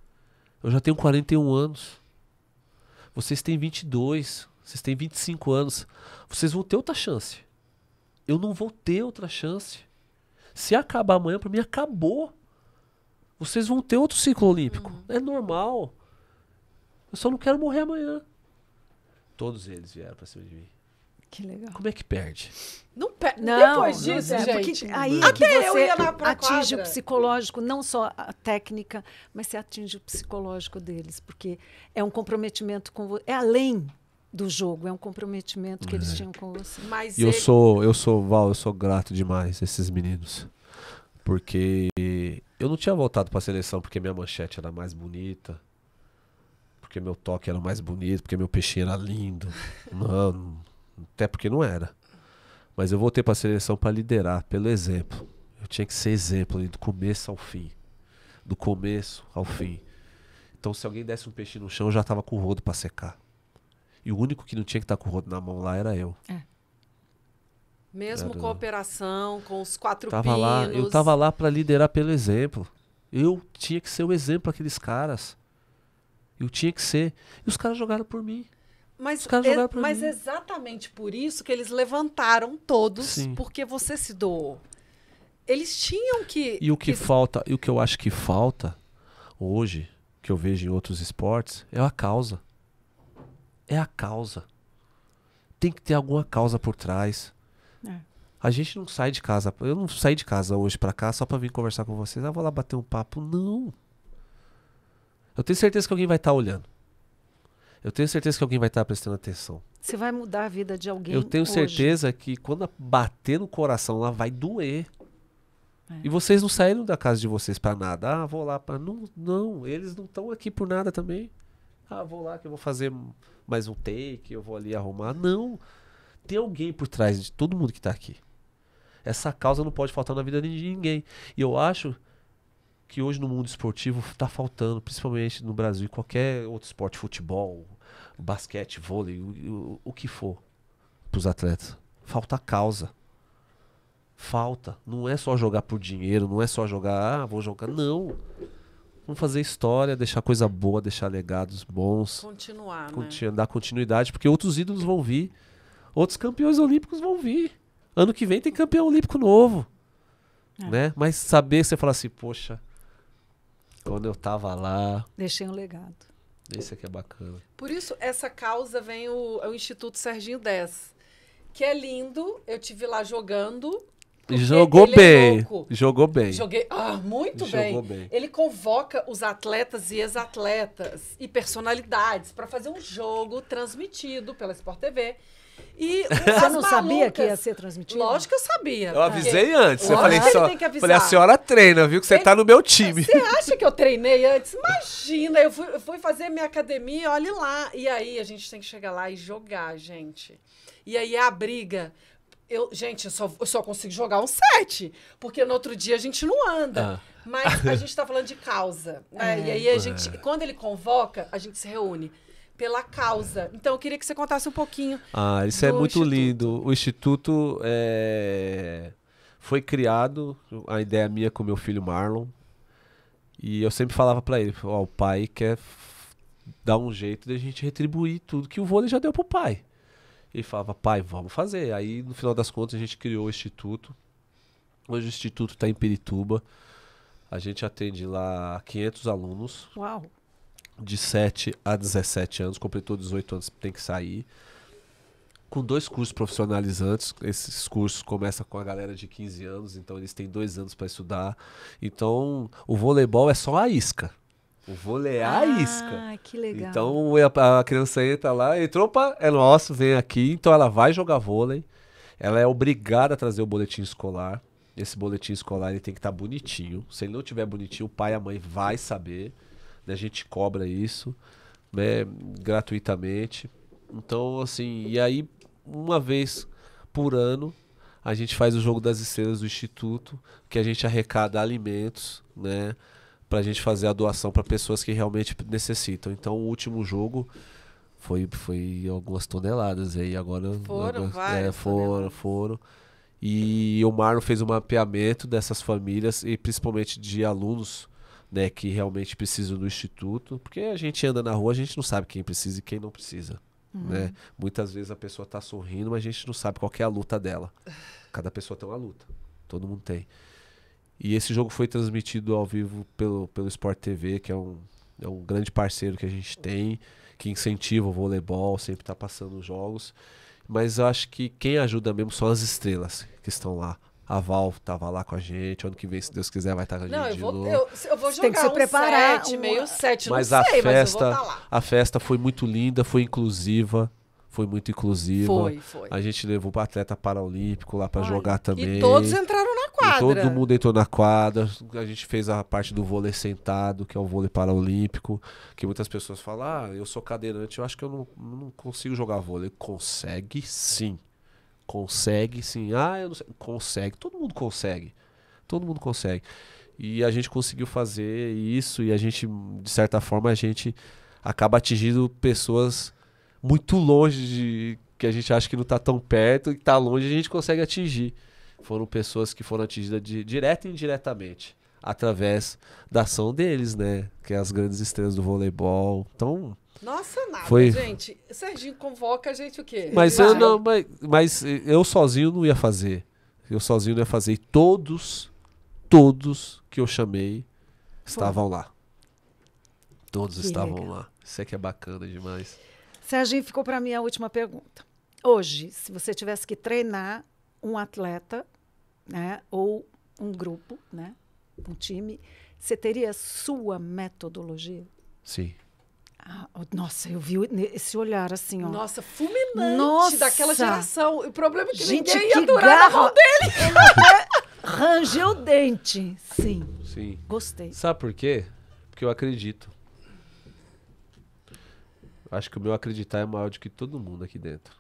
Eu já tenho 41 anos. Vocês têm 22, vocês têm 25 anos. Vocês vão ter outra chance. Eu não vou ter outra chance. Se acabar amanhã, pra mim acabou. Vocês vão ter outro ciclo olímpico. É normal. Eu só não quero morrer amanhã. Todos eles vieram pra cima de mim. Que legal. Como é que perde? Não, pe- Não, Depois disso, não, é gente. porque aí Até é que eu você ia lá pra atinge quadra. o psicológico, não só a técnica, mas você atinge o psicológico deles, porque é um comprometimento com vo- é além do jogo, é um comprometimento que eles tinham com você. Mas E eu ele- sou, eu sou, Val, eu sou grato demais a esses meninos. Porque eu não tinha voltado pra seleção porque minha manchete era mais bonita. Porque meu toque era mais bonito, porque meu peixinho era lindo. Não, [LAUGHS] não- até porque não era. Mas eu voltei pra seleção pra liderar, pelo exemplo. Eu tinha que ser exemplo ali do começo ao fim. Do começo ao fim. Então se alguém desse um peixe no chão, eu já tava com o rodo pra secar. E o único que não tinha que estar com o rodo na mão lá era eu. Mesmo Era- com a operação, com os quatro Tava pinos. lá, eu tava lá pra liderar pelo exemplo. Eu tinha que ser o exemplo para aqueles caras. Eu tinha que ser. E os caras jogaram por mim. Mas, é- mas mim. exatamente por isso que eles levantaram todos, Sim. porque você se doou. Eles tinham que. E o que falta, e o que eu acho que falta hoje, que eu vejo em outros esportes, é a causa. É a causa. Tem que ter alguma causa por trás. É. A gente não sai de casa. Eu não saí de casa hoje pra cá só pra vir conversar com vocês. Ah, vou lá bater um papo. Não. Eu tenho certeza que alguém vai estar olhando. Eu tenho certeza que alguém vai estar prestando atenção. Você vai mudar a vida de alguém. Eu tenho hoje. certeza que quando bater no coração lá vai doer. É. E vocês não saíram da casa de vocês pra nada. Ah, vou lá para não, não, eles não estão aqui por nada também. Ah, vou lá que eu vou fazer mais um take, eu vou ali arrumar. Não. Tem alguém por trás de todo mundo que tá aqui. Essa causa não pode faltar na vida de ninguém. E eu acho que hoje no mundo esportivo tá faltando, principalmente no Brasil, e qualquer outro esporte, futebol, basquete, vôlei, o, o, o que for, pros atletas. Falta causa. Falta. Não é só jogar por dinheiro, não é só jogar, ah, vou jogar. Não. Vamos fazer história, deixar coisa boa, deixar legados bons, Continuar, né? conti- dar continuidade, porque outros ídolos vão vir. Outros campeões olímpicos vão vir. Ano que vem tem campeão olímpico novo. É. Né? Mas saber, você falar assim, poxa, quando eu tava lá, Deixei um legado. esse aqui é bacana. Por isso, essa causa vem o, o Instituto Serginho 10, que é lindo. Eu tive lá jogando Porque Jogou é bem. louco. Jogou bem. Joguei. Ah, muito Jogou bem. bem. Ele convoca os atletas e ex-atletas e personalidades para fazer um jogo transmitido pela Sport TV. E [LAUGHS] Você não sabia que ia ser transmitido? Lógico que eu sabia. Eu avisei antes. Eu falei, só, tem que avisar. falei, a senhora treina, viu? Que você tá no meu time. Você [LAUGHS] acha que eu treinei antes? Imagina, eu fui, eu fui fazer minha academia, olhe lá. E aí a gente tem que chegar lá e jogar, gente. E aí a briga. Eu, gente, eu só, eu só consigo jogar um set, porque no outro dia a gente não anda. Ah. Mas a [LAUGHS] gente tá falando de causa. Né? E aí a gente, quando ele convoca, a gente se reúne pela causa. Então eu queria que você contasse um pouquinho. Ah, isso é muito Instituto. lindo. O Instituto é, foi criado, a ideia minha com meu filho Marlon. E eu sempre falava pra ele, ó, o pai quer dar um jeito de a gente retribuir tudo que o vôlei já deu pro pai. Ele falava, pai, vamos fazer. Aí, no final das contas, a gente criou o Instituto. Hoje o Instituto está em Pirituba. A gente atende lá 500 alunos Uau. de 7 a 17 anos, completou 18 anos, tem que sair. Com dois cursos profissionalizantes, esses cursos começam com a galera de 15 anos, então eles têm dois anos para estudar. Então, o voleibol é só a isca. O vôlei é a isca. Ah, que legal. Então a, a criança entra lá, entrou, opa, é nosso, vem aqui. Então ela vai jogar vôlei. Ela é obrigada a trazer o boletim escolar. Esse boletim escolar ele tem que estar bonitinho. Se ele não tiver bonitinho, o pai e a mãe vai saber. né? A gente cobra isso, né, gratuitamente. Então, assim, e aí uma vez por ano a gente faz o jogo das estrelas do instituto, que a gente arrecada alimentos, né, pra gente fazer a doação para pessoas que realmente necessitam. Então, o último jogo foi foi algumas toneladas aí agora Foram agora- várias é, foram, toneladas. foram. E o Marlon fez um mapeamento dessas famílias e principalmente de alunos, né, que realmente precisam do instituto, porque a gente anda na rua, a gente não sabe quem precisa e quem não precisa, né? Muitas vezes a pessoa tá sorrindo, mas a gente não sabe qual é a luta dela. Cada pessoa tem uma luta. Todo mundo tem. E esse jogo foi transmitido ao vivo pelo, pelo Sport TV, que é um, é um grande parceiro que a gente tem, que incentiva o voleibol, sempre tá passando jogos. Mas eu acho que quem ajuda mesmo são as estrelas que estão lá. A Val tava lá com a gente, ano que vem, se Deus quiser, vai estar com a gente Não, eu de vou, novo. eu, eu vou Você tem que jogar se um preparar, sete, meio sete, Mas não a sei, mas eu vou festa, estar lá. a festa foi muito linda, foi inclusiva, foi muito inclusiva. Foi, foi. A gente levou o atleta paralímpico lá Olha, jogar também. E todos entraram na E quadra. Todo mundo entrou na quadra. A gente fez a parte do vôlei sentado, que é o vôlei paralímpico. Que muitas pessoas falam: ah, eu sou cadeirante, eu acho que eu não, não consigo jogar vôlei. Consegue sim. Consegue sim. Ah, eu não sei. Consegue. Todo mundo consegue. Todo mundo consegue. E a gente conseguiu fazer isso e a gente, de certa forma, a gente acaba atingindo pessoas muito longe de que a gente acha que não tá tão perto e que tá longe a gente consegue atingir. Foram pessoas que foram atingidas de, direta e indiretamente através da ação deles, né? Que é as grandes estrelas do voleibol. Então, Nossa, nada, Foi- gente. Serginho convoca a gente o quê? mas Vai. eu não, mas, mas eu sozinho não ia fazer. Eu sozinho não ia fazer. E todos, todos que eu chamei estavam lá. Todos Que estavam legal. lá. Isso é que é bacana demais. Serginho, ficou para mim a última pergunta. Hoje, se você tivesse que treinar um atleta, né, ou um grupo, né, um time, você teria sua metodologia? Sim. Ah, nossa, eu vi esse olhar assim, ó. Nossa, fulminante Nossa! daquela geração. O problema é que Gente, ninguém que ia durar na garra! mão dele. [LAUGHS] Rangeu o dente. Sim, Sim. gostei. Sabe por quê? Porque eu acredito. Acho que o meu acreditar é maior do que todo mundo aqui dentro.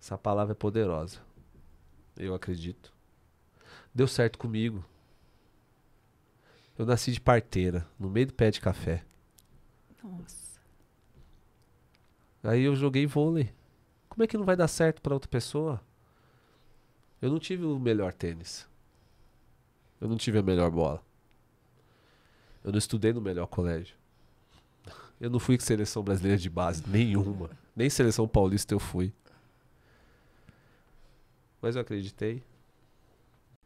Essa palavra é poderosa. Eu acredito. Deu certo comigo. Eu nasci de parteira, no meio do pé de café. Nossa. Aí eu joguei vôlei. Como é que não vai dar certo pra outra pessoa? Eu não tive o melhor tênis. Eu não tive a melhor bola. Eu não estudei no melhor colégio. Eu não fui com seleção brasileira de base, nenhuma. Nem seleção paulista eu fui. Mas eu acreditei.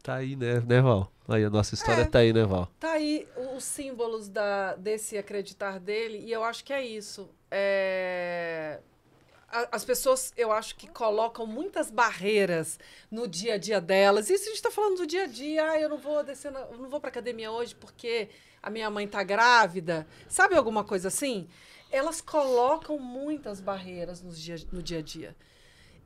Tá aí, né, né Val? Aí a nossa história É. tá aí, né, Val? Tá aí os símbolos da, desse acreditar dele, e eu acho que é isso. É, as pessoas, eu acho que colocam muitas barreiras no dia a dia delas. Isso a gente está falando do dia a dia. Ah, eu não vou descer, na, eu não vou para academia hoje porque a minha mãe está grávida. Sabe alguma coisa assim? Elas colocam muitas barreiras nos dia, no dia a dia.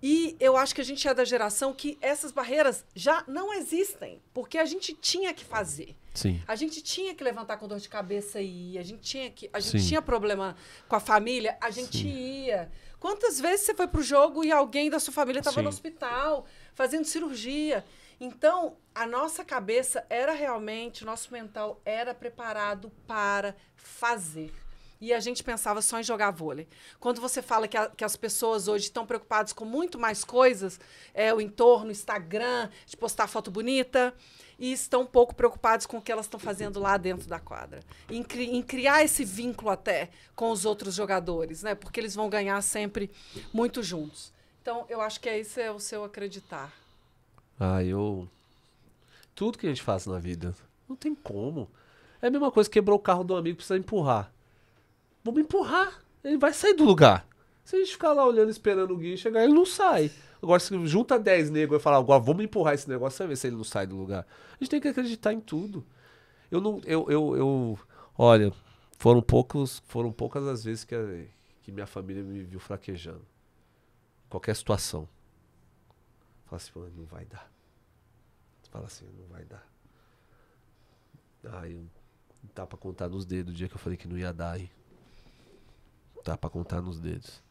E eu acho que a gente é da geração que essas barreiras já não existem, porque a gente tinha que fazer. Sim. A gente tinha que levantar com dor de cabeça e ir. A gente tinha que. A gente Sim. tinha problema com a família, a gente ia. Quantas vezes você foi pro jogo e alguém da sua família estava no Sim. hospital, fazendo cirurgia? Então, a nossa cabeça era realmente, o nosso mental era preparado para fazer. E a gente pensava só em jogar vôlei. Quando você fala que, a- que as pessoas hoje estão preocupadas com muito mais coisas, é, o entorno, Instagram, de postar foto bonita, e estão um pouco preocupados com o que elas estão fazendo lá dentro da quadra. Em, cri- em criar esse vínculo até com os outros jogadores, né? Porque eles vão ganhar sempre muito juntos. Então, eu acho que esse é o seu acreditar. Ah, eu. Tudo que a gente faz na vida, não tem como. É a mesma coisa, quebrou o carro do amigo, precisa empurrar. Vamos empurrar. Ele vai sair do lugar. Se a gente ficar lá olhando, esperando o Gui chegar, ele não sai. Agora, se junta 10 negros e falar, agora vamos empurrar esse negócio, você vai ver se ele não sai do lugar. A gente tem que acreditar em tudo. Eu não. Eu, eu, eu olha, foram poucos, foram poucas as vezes que, a- que minha família me viu fraquejando. Qualquer situação. Fala assim, "Pô, não vai dar. Fala assim, não vai dar. Ai, não dá pra contar nos dedos o dia que eu falei que não ia dar, hein? Dá pra contar nos dedos.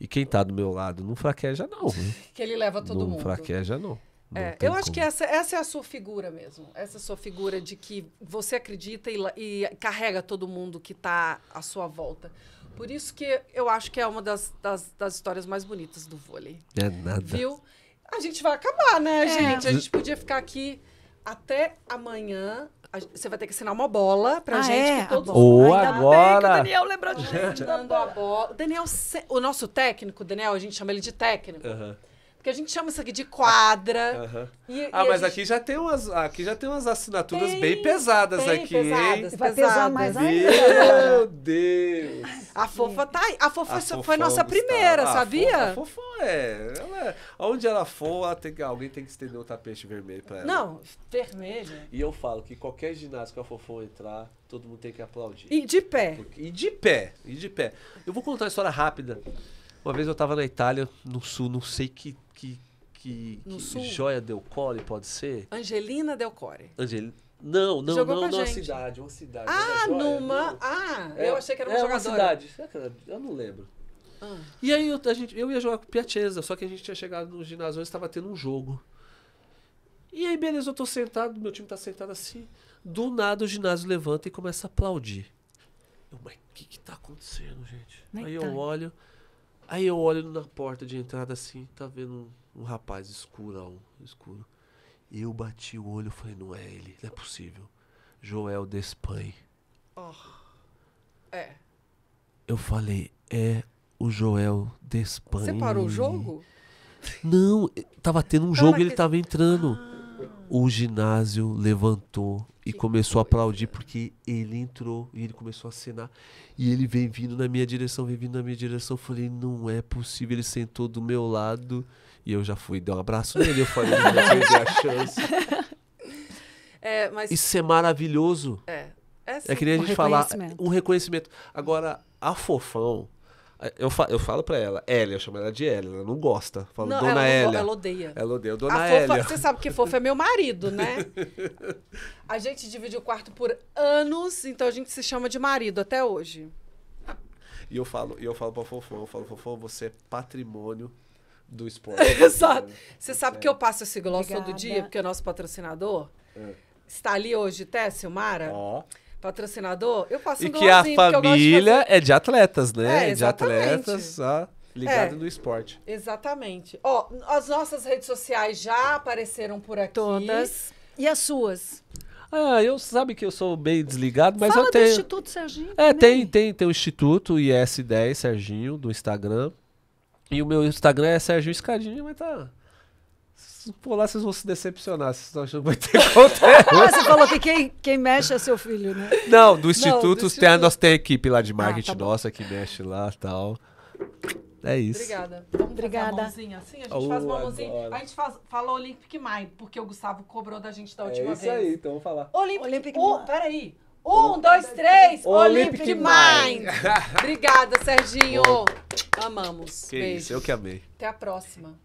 E quem tá do meu lado não fraqueja, não. viu? [LAUGHS] Que ele leva todo não mundo. fraqueja, não. Não É, eu acho como. que essa, essa é a sua figura mesmo. Essa é a sua figura de que você acredita e, e carrega todo mundo que está à sua volta. Por isso que eu acho que é uma das, das, das histórias mais bonitas do vôlei. É nada. Viu? A gente vai acabar, né, É. gente? A gente podia ficar aqui até amanhã. Você vai ter que ensinar uma bola pra Ah, gente. é? Que todos A os bola. Ou Ainda bem que agora. o Daniel lembrou de gente. ensinando a bola. O Daniel, o nosso técnico, o Daniel, a gente chama ele de técnico. Aham, Porque a gente chama isso aqui de quadra. aham. E- e Ah, a mas gente- aqui já tem umas, aqui já tem umas assinaturas Tem, bem pesadas tem aqui, hein? pesadas. Vai pesar mais Pesadas. ainda. Meu Deus. A Fofa tá aí. A Fofa A foi nossa Gustavo. primeira, Ah, a sabia? Fofão- A Fofão é, ela é. Onde ela for, ela tem alguém tem que estender o tapete vermelho pra ela. Não, vermelho. E eu falo que qualquer ginásio que a Fofão entrar, todo mundo tem que aplaudir. E de pé. Porque- E de pé, e de pé. Eu vou contar uma história rápida. Uma vez eu tava na Itália, no sul, não sei que, que, que, No que sul? joia del Core pode ser. Angelina Del Core. Angel... Não, não, Jogou não, com a não, uma gente. cidade, uma cidade. Ah, joia? numa. Não. Ah, É, eu achei que era uma é jogadora. cidade. Eu não lembro. Ah. E aí eu, a gente, eu ia jogar com o Piachesa, só que a gente tinha chegado no ginásio e estava tendo um jogo. E aí, beleza, eu tô sentado, meu time tá sentado assim. Do nada o ginásio levanta e começa a aplaudir. Eu, mas o que que tá acontecendo, gente? Na aí eu Itália. olho. Aí eu olho na porta de entrada assim, tá vendo um, um rapaz escurão, escuro. E eu bati o olho e falei, não é ele, não é possível. Joel Despain. É. Eu falei, é o Joel Despain. Você parou o jogo? Não, tava tendo um jogo e ele tava entrando. O ginásio levantou e Que começou a coisa. aplaudir porque ele entrou e ele começou a acenar. E ele vem vindo na minha direção, vem vindo na minha direção. Eu falei, não é possível. Ele sentou do meu lado e eu já fui, dei um abraço nele. Eu falei, não vou perder a chance. [LAUGHS] É, mas. Isso é maravilhoso. É. É, sim. É que nem a Um gente falar reconhecimento. um reconhecimento. Agora, a Fofão, eu, fa eu falo pra ela, Hélia, eu chamo ela de Hélia, ela não gosta. Eu Falo, Não, Dona ela, não ela odeia. Ela odeia, Dona A Hélia. fofa, você sabe que fofa é meu marido, né? [LAUGHS] A gente dividiu o quarto por anos, então a gente se chama de marido até hoje. E eu falo, e eu falo pra Fofão, eu falo, Fofão, você é patrimônio do esporte. [LAUGHS] Exato. Você sabe É. que eu passo esse gloss todo dia, porque o nosso patrocinador É. está ali hoje, Té, Mara, Ó. patrocinador. Eu faço um E que a família fazer- é de atletas, né? É, de atletas, ó, ligado É. no esporte. Exatamente. Ó, as nossas redes sociais já apareceram por aqui. Todas. E as suas? Ah, eu sabe que eu sou bem desligado, mas Fala eu do tenho. Instituto Serginho. É, também. tem, tem, tem o Instituto IS10 Serginho do Instagram. E o meu Instagram é Serginho Escadinha, mas tá. Se for lá, vocês vão se decepcionar. Vocês estão achando que vai ter [LAUGHS] conteúdo. Ah, você falou que quem, quem mexe é seu filho, né? Não, do Instituto, tem a Instituto. nossa tem a equipe lá de marketing tá bom. nossa que mexe lá e tal. É isso. Obrigada. Vamos Obrigada. fazer uma mãozinha assim? A gente Oh, faz uma mãozinha. agora. A gente faz, fala Olympic Mind, porque o Gustavo cobrou da gente da É última isso vez. aí, então vamos falar. Olympic, Olympic um, Mind. Peraí. Um, dois, três. Olympic Olympic, Mind. Mind. Obrigada, Serginho. Amamos. Que Beijo. isso, eu que amei. Até a próxima.